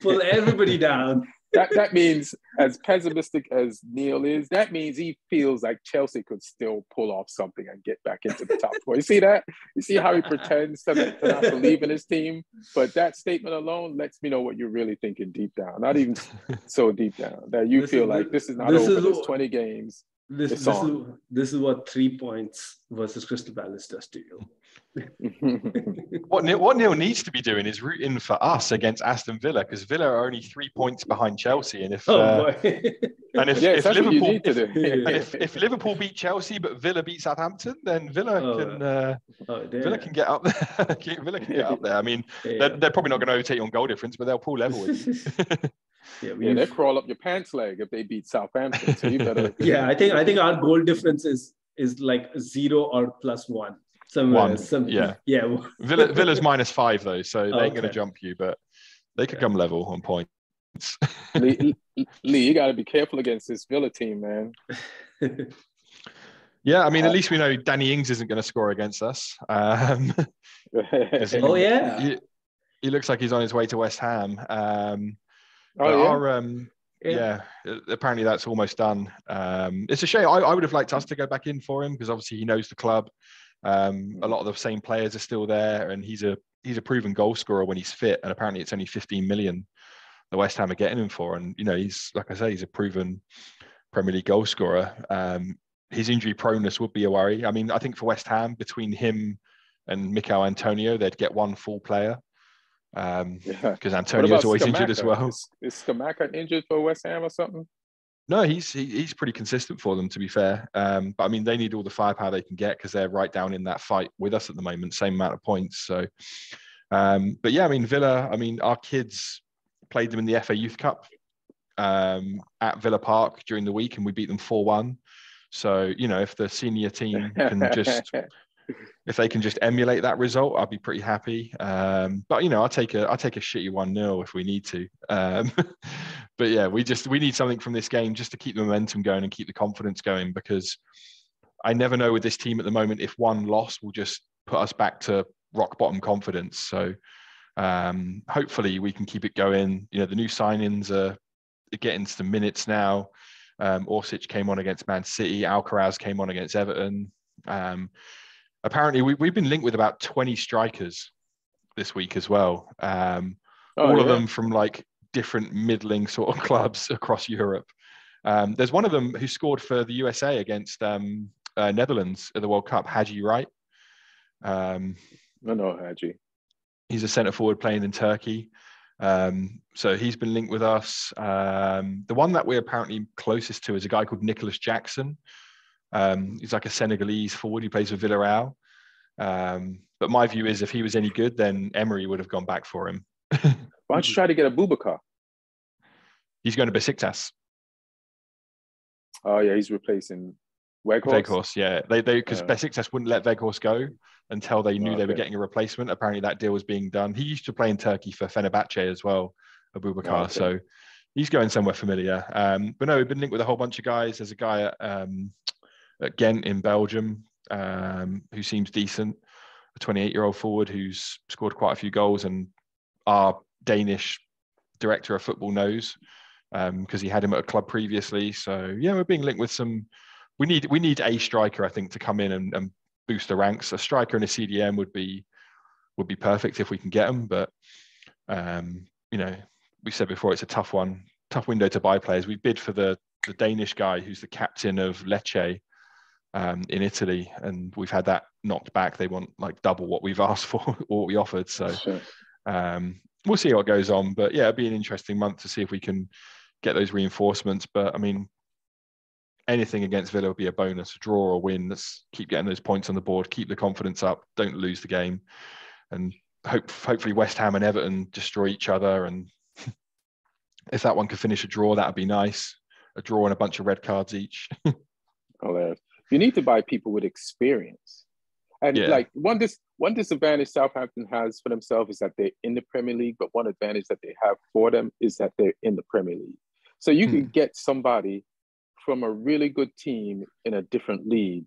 Pull everybody down. That that means as pessimistic as Neil is, that means he feels like Chelsea could still pull off something and get back into the top four. You see that? You see how he pretends to, to not believe in his team? But that statement alone lets me know what you're really thinking deep down. Not even so deep down that you This feel is- like this is not this over. is There's 20 games. This, this, is, this is what three points versus Crystal Palace does to you. What Neil, what Neil needs to be doing is rooting for us against Aston Villa because Villa are only three points behind Chelsea, and if Oh uh, and if, yes, if that's what you Liverpool if, if, if Liverpool beat Chelsea but Villa beat Southampton, then Villa Oh, can uh, oh, Villa can get up there. Villa can get up there. I mean, yeah. they're, they're probably not going to overtake you on goal difference, but they'll pull level with you. yeah, yeah, we've- they crawl up your pants leg if they beat Southampton. So you better. yeah, I think I think our goal difference is is like zero or plus one. Somewhere, One, some, yeah. yeah. Villa, Villa's minus five though, so they ain't going to jump you, but they could come level on points. Lee, Lee, you got to be careful against this Villa team, man. Yeah, I mean, Uh, at least we know Danny Ings isn't going to score against us. Um, oh yeah. he, he looks like he's on his way to West Ham. Um, oh yeah. our, um, yeah. uh, apparently that's almost done. Um, it's a shame. I, I would have liked us to go back in for him because obviously he knows the club. Um, a lot of the same players are still there, and he's a he's a proven goal scorer when he's fit. And apparently it's only 15 million the West Ham are getting him for. And you know, he's like I say, he's a proven Premier League goal scorer. Um, his injury proneness would be a worry. I mean, I think for West Ham, between him and Michail Antonio, they'd get one full player um, Yeah. because Antonio's always injured as well. Is, is Scamacca injured for West Ham or something? No, he's he, he's pretty consistent for them, to be fair. Um, but I mean, they need all the firepower they can get because they're right down in that fight with us at the moment, same amount of points. So, um, but yeah, I mean, Villa. I mean, our kids played them in the FA Youth Cup um, at Villa Park during the week, and we beat them four one. So you know, if the senior team can just if they can just emulate that result, I'll be pretty happy. Um, but you know, I'll take a I'll take a shitty one 0 if we need to. Um, but yeah, we just we need something from this game just to keep the momentum going and keep the confidence going because I never know with this team at the moment if one loss will just put us back to rock bottom confidence. So um, hopefully we can keep it going. You know, the new signings are getting some minutes now. Um, Orsic came on against Man City. Alcaraz came on against Everton. Um, apparently, we, we've been linked with about 20 strikers this week as well. Um, Oh, all of them from like different middling sort of clubs across Europe. Um, there's one of them who scored for the USA against um, uh, Netherlands at the World Cup, Haji Wright. Um, I know Haji. he's a centre forward playing in Turkey. Um, so he's been linked with us. Um, the one that we're apparently closest to is a guy called Nicolas Jackson. Um, he's like a Senegalese forward. He plays for Villarreal. Um, but my view is if he was any good, then Emery would have gone back for him. Why don't you try to get Aboubakar? He's going to Besiktas. Oh yeah, he's replacing Weghorst. Veghorst, yeah. They they because Yeah. Besiktas wouldn't let Veghorst go until they knew Oh, they were getting a replacement. Apparently that deal was being done. He used to play in Turkey for Fenerbahce as well, Aboubakar. Oh, okay. So he's going somewhere familiar. Um, but no, we've been linked with a whole bunch of guys. There's a guy at, um, at Ghent in Belgium um, who seems decent, a 28 year old forward who's scored quite a few goals and our Danish director of football knows because he had him at a club previously. So yeah, we're being linked with some. We need we need a striker, I think, to come in and, and boost the ranks. A striker and a CDM would be would be perfect if we can get them. But um, you know, we said before it's a tough one, tough window to buy players. We bid for the the Danish guy who's the captain of Lecce um, in Italy, and we've had that knocked back. They want like double what we've asked for or what we offered. So Sure. um, we'll see what goes on. But yeah, it'll be an interesting month to see if we can get those reinforcements. But I mean, anything against Villa will be a bonus, a draw or win. Let's keep getting those points on the board, keep the confidence up, don't lose the game, and hope hopefully West Ham and Everton destroy each other. And if that one could finish a draw, that would be nice. A draw and a bunch of red cards each. Hilarious. You need to buy people with experience. And Yeah. like one dis one disadvantage Southampton has for themselves is that they're in the Premier League, but one advantage that they have for them is that they're in the Premier League. So you Hmm. can get somebody from a really good team in a different league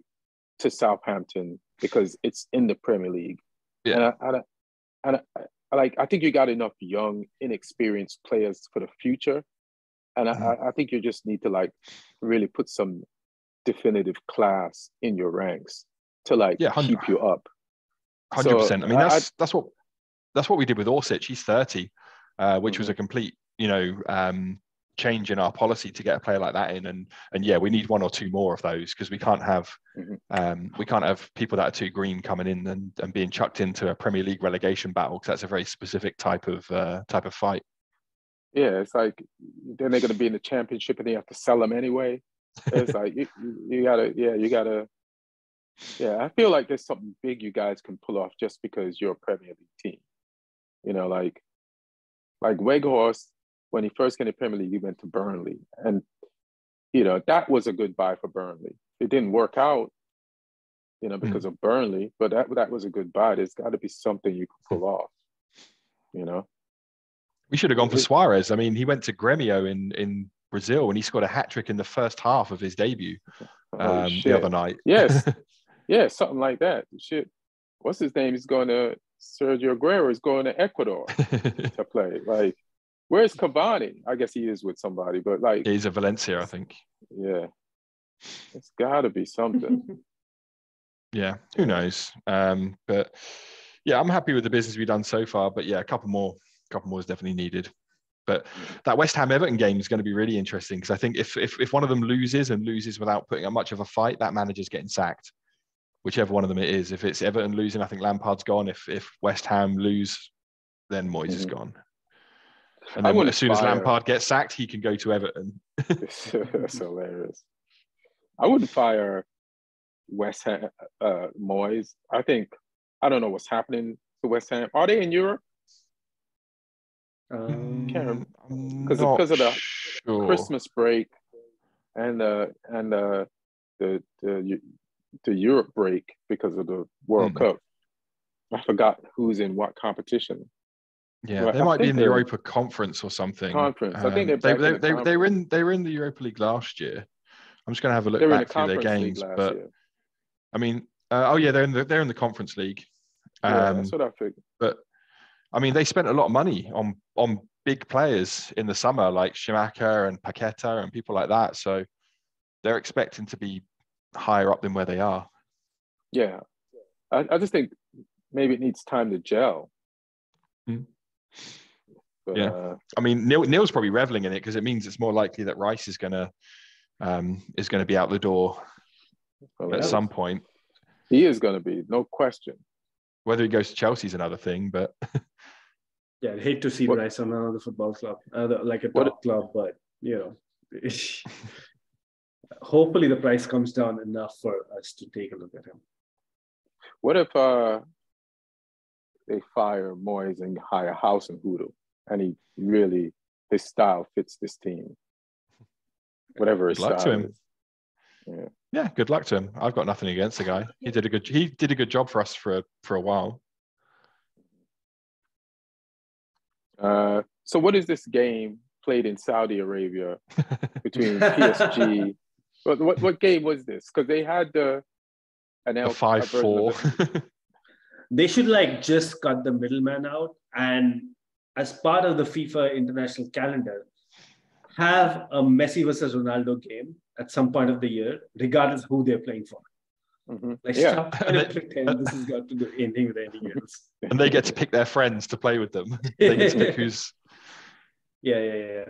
to Southampton because it's in the Premier League. Yeah. And I, and I, and I, I like I think you got enough young, inexperienced players for the future. And I, I I think you just need to like really put some definitive class in your ranks to like Yeah, keep you up. Hundred percent. I mean, I- I- that's that's what that's what we did with Orsic. He's thirty, uh, which was a complete, you know, um, change in our policy to get a player like that in. And and yeah, we need one or two more of those because we can't have Mhm. um, we can't have people that are too green coming in and, and being chucked into a Premier League relegation battle because that's a very specific type of uh, type of fight. Yeah, it's like then they're gonna be in the championship and they have to sell them anyway. It's like you, you gotta, yeah, you gotta. Yeah, I feel like there's something big you guys can pull off just because you're a Premier League team. You know, like like Weghorst, when he first came to Premier League, he went to Burnley, and you know that was a good buy for Burnley. It didn't work out, you know, because mm. of Burnley. But that that was a good buy. There's got to be something you can pull off, you know. We should have gone for Suarez. I mean, he went to Gremio in in Brazil and he scored a hat trick in the first half of his debut um, the other night. Yes, yeah, something like that. Shit, what's his name? He's going to Sergio Aguero is going to Ecuador to play. Like, where's Cavani? I guess he is with somebody, but like he's a Valencia, I think. Yeah, it's got to be something. yeah, who knows? Um, but yeah, I'm happy with the business we've done so far. But yeah, a couple more, a couple more is definitely needed. But that West Ham Everton game is going to be really interesting because I think if, if if one of them loses and loses without putting up much of a fight, that manager's getting sacked whichever one of them it is. If it's Everton losing, I think Lampard's gone. If if West Ham lose, then Moyes mm-hmm. is gone. And then as soon fire. as Lampard gets sacked, he can go to Everton. That's hilarious. I wouldn't fire West Ham uh, Moyes. I think I don't know what's happening to West Ham. Are they in Europe? Um, because because of the sure. Christmas break and uh and uh the the the Europe break because of the World mm. Cup. I forgot who's in what competition. Yeah, they I might be in the Europa Conference or something. Conference. Um, I think um, they they, they, the they, were in they were in the Europa League last year. I'm just going to have a look back the through their games, but year. I mean, uh, oh yeah, they're in the they're in the Conference League. Um, yeah, that's what I figured. But I mean, they spent a lot of money on on big players in the summer, like Scamacca and Paqueta and people like that. So they're expecting to be higher up than where they are. Yeah, I, I just think maybe it needs time to gel. Mm. But, yeah, uh, I mean Neil, Neil's probably reveling in it because it means it's more likely that Rice is gonna um, is going to be out the door well, at some point. He is going to be, no question. Whether he goes to Chelsea is another thing, but yeah, I'd hate to see what, Rice on another football club, uh, like a top what, club, but you know. hopefully the price comes down enough for us to take a look at him. What if uh, they fire Moyes and hire Hasenhüttl, and he really his style fits this team, whatever his good style luck to him. Is. Yeah. yeah, good luck to him. I've got nothing against the guy. He did a good he did a good job for us for a, for a while. Uh, so what is this game played in Saudi Arabia between PSG what, what, what game was this? Because they had the an L five four. they should like just cut the middleman out and as part of the FIFA international calendar, have a Messi versus Ronaldo game at some point of the year, regardless of who they're playing for. Mm-hmm. Like yeah. stop trying to pretend this has got to do anything with anything else. And they get to pick their friends to play with them. they get to pick who's. Yeah, yeah, yeah.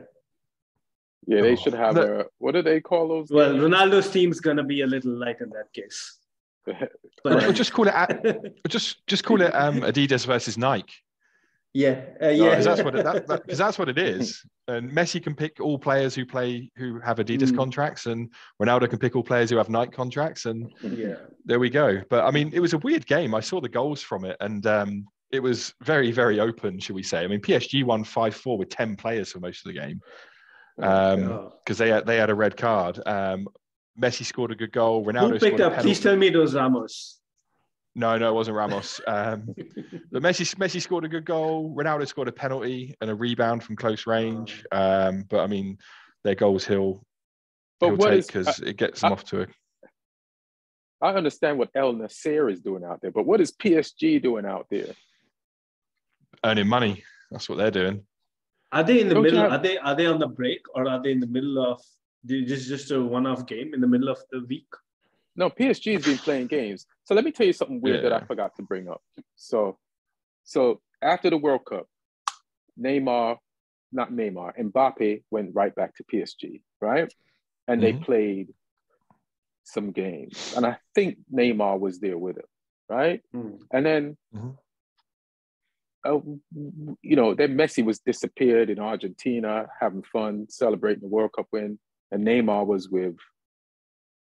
Yeah, they oh. should have a what do they call those? Well, games? Ronaldo's team's gonna be a little light in that case. but, just call it just just call it um, Adidas versus Nike. Yeah, uh, yeah. Because that's what it, that, that, that's what it is. And Messi can pick all players who play who have Adidas mm. contracts, and Ronaldo can pick all players who have Nike contracts, and yeah, there we go. But I mean, it was a weird game. I saw the goals from it, and um, it was very very open, should we say? I mean, PSG won five four with ten players for most of the game because um, they had, they had a red card. Um, Messi scored a good goal. Ronaldo Who picked up? Please tell me it was Ramos. No, no, it wasn't Ramos. Um, but Messi Messi scored a good goal. Ronaldo scored a penalty and a rebound from close range. Um, but I mean, their goals he'll but he'll take because it gets them I, off to a. I understand what El Nassr is doing out there, but what is PSG doing out there? Earning money. That's what they're doing. Are they in the Don't middle? Have... Are they are they on the break or are they in the middle of this just a one-off game in the middle of the week? No, PSG has been playing games. So let me tell you something weird yeah. that I forgot to bring up. So, so after the World Cup, Neymar, not Neymar, Mbappe went right back to PSG, right? And mm-hmm. they played some games, and I think Neymar was there with him, right? Mm. And then mm-hmm uh, you know, then Messi was disappeared in Argentina, having fun, celebrating the World Cup win, and Neymar was with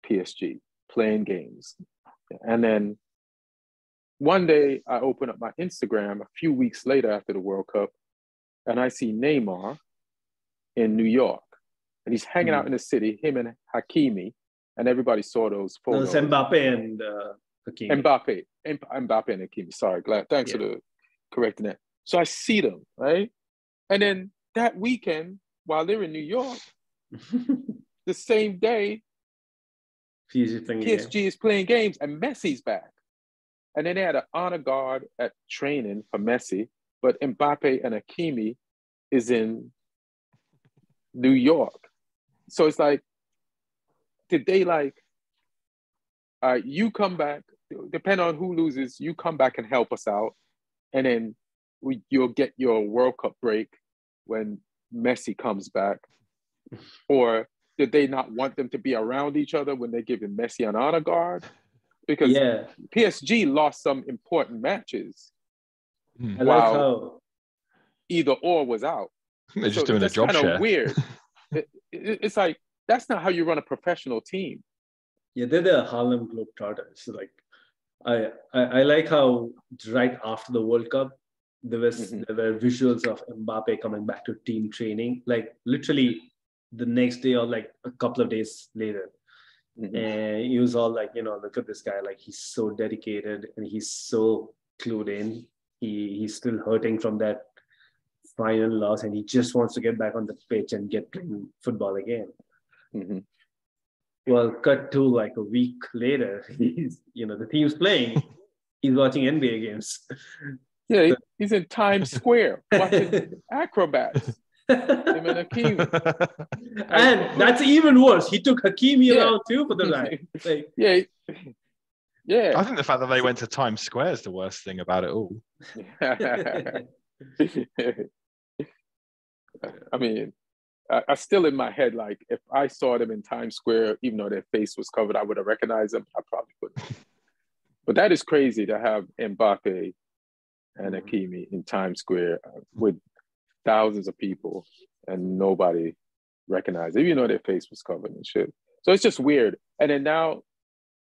PSG playing games. And then one day I open up my Instagram a few weeks later after the World Cup, and I see Neymar in New York, and he's hanging mm. out in the city, him and Hakimi, and everybody saw those photos. Mbappe and uh, Hakimi. Mbappe, Mbappe and Hakimi. Sorry, glad. Thanks Yeah. for the correcting that. So I see them right, and then that weekend while they're in New York, the same day PSG playing again. PSG is playing games and Messi's back. And then they had an honor guard at training for Messi, but Mbappe and Hakimi is in New York. So it's like, did they like, uh, you come back, depending on who loses, you come back and help us out. And then we, you'll get your World Cup break when Messi comes back. Or did they not want them to be around each other when they're giving Messi an honor guard? Because Yeah, PSG lost some important matches. I like Wow. how Either or was out. They're just So doing a job share. Weird. It- it- it's like that's not how you run a professional team. yeah they're the Harlem Globetrotters. Like I, I I like how right after the World Cup there was Mhm. there were visuals of Mbappe coming back to team training, like literally the next day or like a couple of days later. Mhm. And he was all like, you know, look at this guy, like he's so dedicated and he's so clued in. He he's still hurting from that final loss and he just wants to get back on the pitch and get playing football again. Mhm. Well, cut to like a week later, he's you know, the team's playing, he's watching NBA games. Yeah, he- he's in Times Square watching acrobats. Him and Hakimi. and that's even worse. He took Hakimi Yeah. around too for the night. Like, Yeah, yeah. I think the fact that they went to Times Square is the worst thing about it all. I mean, I, I still in my head, like if I saw them in Times Square, even though their face was covered, I would have recognized them. I probably wouldn't. But that is crazy to have Mbappe and Mhm. Hakimi in Times Square uh, with thousands of people and nobody recognized, it, even though their face was covered and shit. So it's just weird. And then now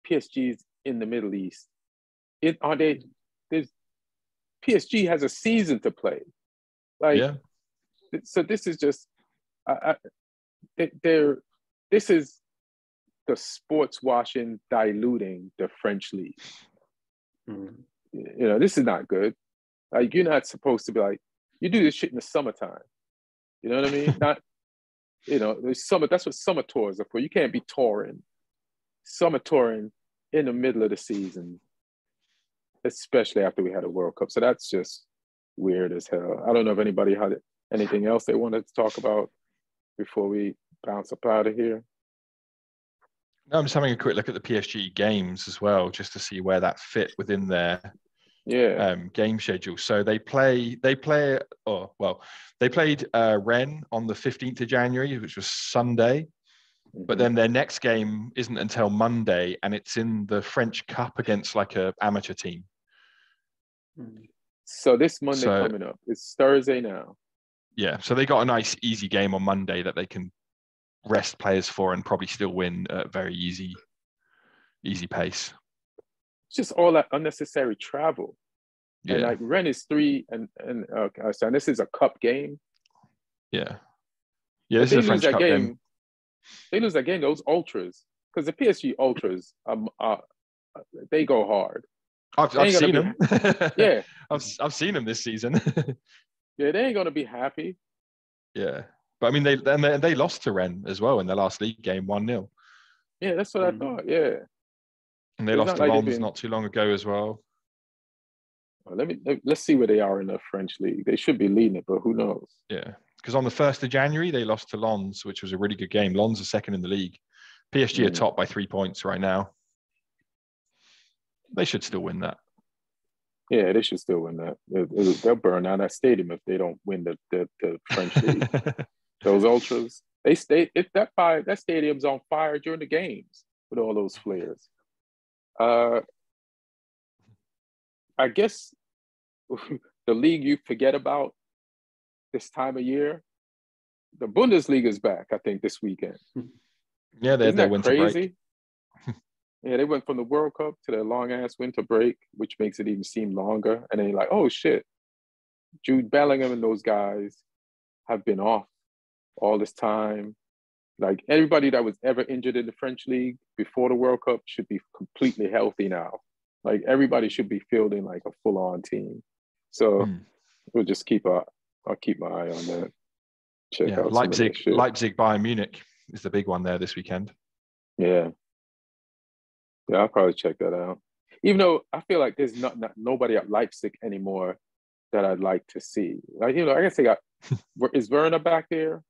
PSG's in the Middle East. It are they? There's PSG has a season to play. Like yeah. so this is just I, I, they- they're this is the sports washing diluting the french league mm, you know this is not good like you're not supposed to be like you do this shit in the summertime. You know what i mean? Not you know there's summer that's what summer tours are for. You can't be touring. Summer touring in the middle of the season especially after we had a world cup. So that's just weird as hell. I don't know if anybody had anything else they wanted to talk about before we bounce up out of here. No, I'm just having a quick look at the PSG games as well, just to see where that fit within their yeah um, game schedule. So they play, they play, oh well, they played uh, Rennes on the 15th of January, which was Sunday. But then their next game isn't until Monday, and it's in the French Cup against like a amateur team. so this monday So- coming up it's thursday now Yeah, so they got a nice easy game on Monday that they can rest players for and probably still win at a very easy, easy pace. It's just all that unnecessary travel Yeah, and like Rennes is three and and okay so this is a cup game yeah, yeah. If This is a they French lose that Cup game, game. they lose that game. Those ultras, because the PSG ultras, um, uh, they go hard. I've, I've seen gonna them. Yeah, I've I've seen them this season. yeah, they ain't gonna be happy. yeah, but I mean they and they, they lost to Rennes as well in their last league game one 0 Yeah, that's what I Mhm. thought. Yeah. And they lost to been- not too long ago as well. Well, let me let, let's see where they are in the French league. They should be leading it, but who knows? Yeah, because on the first of January they lost to Lens, which was a really good game. Lens are second in the league. PSG are Mm. top by three points right now. They should still win that. Yeah, they should still win that. They'll, they'll burn out that stadium if they don't win the the, the French league. those ultras, they stay. If that fire, that stadium's on fire during the games with all those flares. Uh, I guess the league you forget about this time of year, the Bundesliga is back. I think this weekend. yeah, they had Isn't that crazy? yeah, they went from the World Cup to their long ass winter break, which makes it even seem longer. And then you're like, oh shit, Jude Bellingham and those guys have been off all this time. Like everybody that was ever injured in the French league before the World Cup should be completely healthy now. Like everybody should be fielding like a full on team. So Hmm. we'll just keep a I'll keep my eye on that. Check Yeah, out Leipzig. Leipzig, Bayern Munich is the big one there this weekend. Yeah. Yeah, I'll probably check that out. Even though I feel like there's not, not nobody at Leipzig anymore that I'd like to see. Like, you know, I guess they got is Werner back there?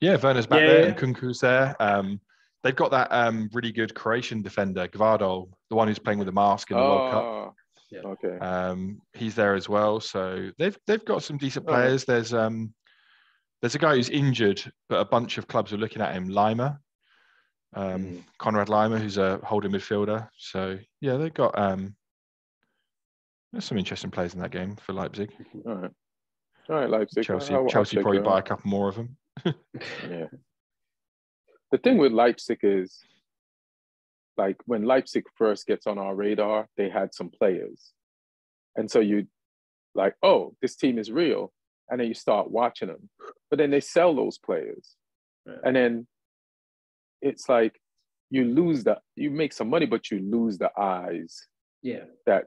Yeah, Werner's back Yeah, there yeah. and Nkunku's there. Um, they've got that um, really good Croatian defender, Gvardiol, the one who's playing with the mask in the World Cup. Oh, Yeah. okay. Um, he's there as well. So they've they've got some decent Oh. players. There's um, there's a guy who's injured, but a bunch of clubs are looking at him. Laimer, um, Mm. Konrad Laimer, who's a holding midfielder. So yeah, they've got um, there's some interesting players in that game for Leipzig. All right. All right, Leipzig. Chelsea, I'll- I'll Chelsea probably buy a couple more of them. Yeah. The thing with Leipzig is, like, when Leipzig first gets on our radar, they had some players. And so you, like, oh, this team is real. And then you start watching them. But then they sell those players. Right. And then it's like you lose the, you make some money, but you lose the eyes Yeah. that,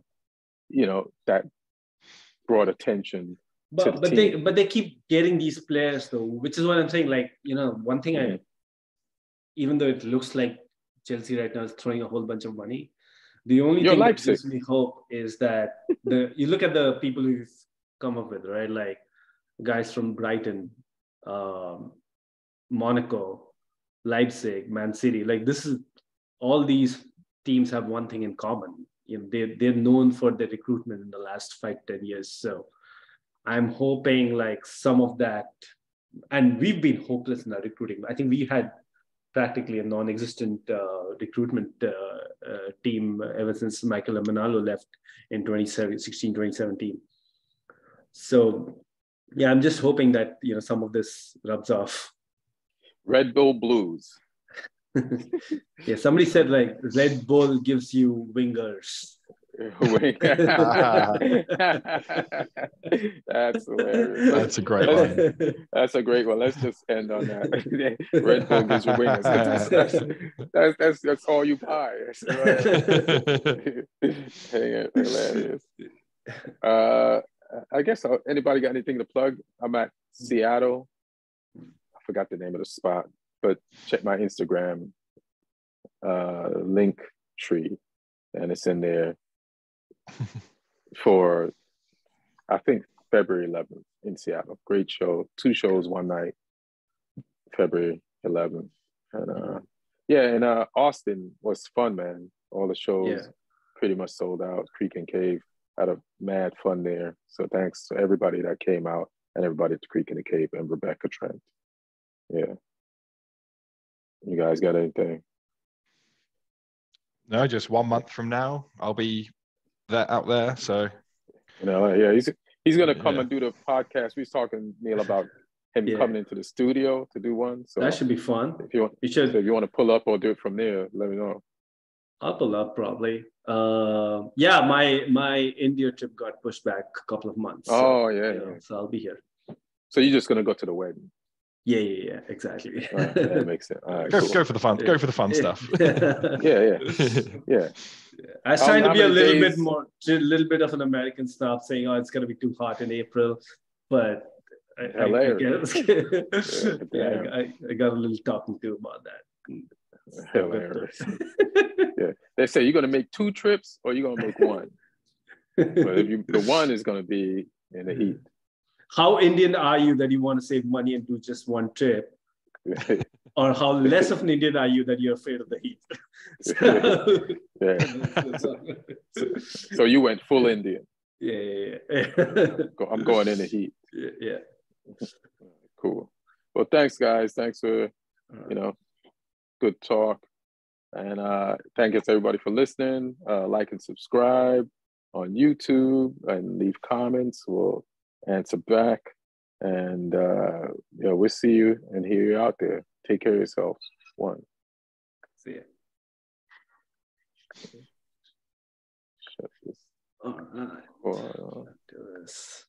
you know, that brought attention. To the But but they but they keep getting these players though, which is what I'm saying. Like, you know, one thing I even though it looks like Chelsea right now is throwing a whole bunch of money, the only You're thing that gives me hope is that the you look at the people we've come up with, right? Like guys from Brighton, um, Monaco, Leipzig, Man City. Like this is all these teams have one thing in common. You know, they they're known for their recruitment in the last five, ten years. So I'm hoping like some of that, and we've been hopeless in our recruiting. I think we had practically a non-existent uh, recruitment uh, uh, team ever since Michael Emenalo left in 2016, 2017. So yeah, I'm just hoping that you know some of this rubs off. Red Bull Blues. yeah, somebody said like Red Bull gives you wingers. That's hilarious. That's a great one. That's a great one. Let's just end on that. Red Bull gives you wings. That's, that's, that's, that's, that's all you buy. Hey, hilarious. Uh, I guess uh, anybody got anything to plug? I'm at Seattle. I forgot the name of the spot, but check my Instagram uh, link tree, and it's in there for I think February 11th in Seattle. Great show, two shows one night, February 11th, and uh, yeah, and uh, Austin was fun, man. All the shows Yeah. pretty much sold out. Creek and Cave had a mad fun there. So thanks to everybody that came out and everybody at the Creek and the Cave and Rebecca Trent. Yeah. You guys got anything? No, just one month from now, I'll be there out there. So You know, yeah, he's he's gonna come Yeah. and do the podcast. We was talking Neil about him Yeah. coming into the studio to do one. So that should be fun. if you want, You so should if you want to pull up or do it from there, let me know. I'll pull up probably. Uh, yeah, my my India trip got pushed back a couple of months. so, Oh yeah, you know, yeah. so I'll be here. So you're just gonna go to the wedding? Yeah, yeah, yeah, exactly. All right, that makes sense. All right, go, cool. go for the fun. Go for the fun stuff. Yeah, yeah, yeah. I was trying um, How- to be a little days- bit more, a little bit of an American stuff, saying, "Oh, it's gonna be too hot in April," but I, I, I guess, Yeah, yeah. I, I got a little talking to about that. Hilarious. Yeah, they say you're gonna make two trips or you're gonna make one. But if you, the one is gonna be in the heat. How Indian are you that you want to save money and do just one trip? Or how less of an Indian are you that you're afraid of the heat? So- yeah. So you went full Indian. yeah, yeah, yeah. I'm going in the heat. yeah, yeah. Cool. Well, thanks, guys. Thanks for you know good talk, and uh, thank you to everybody for listening. Uh, like and subscribe on YouTube and leave comments. We'll answer back, and uh, you know we'll see you and hear you out there. Take care of yourself. One. See ya. Shut this. All right. Do this.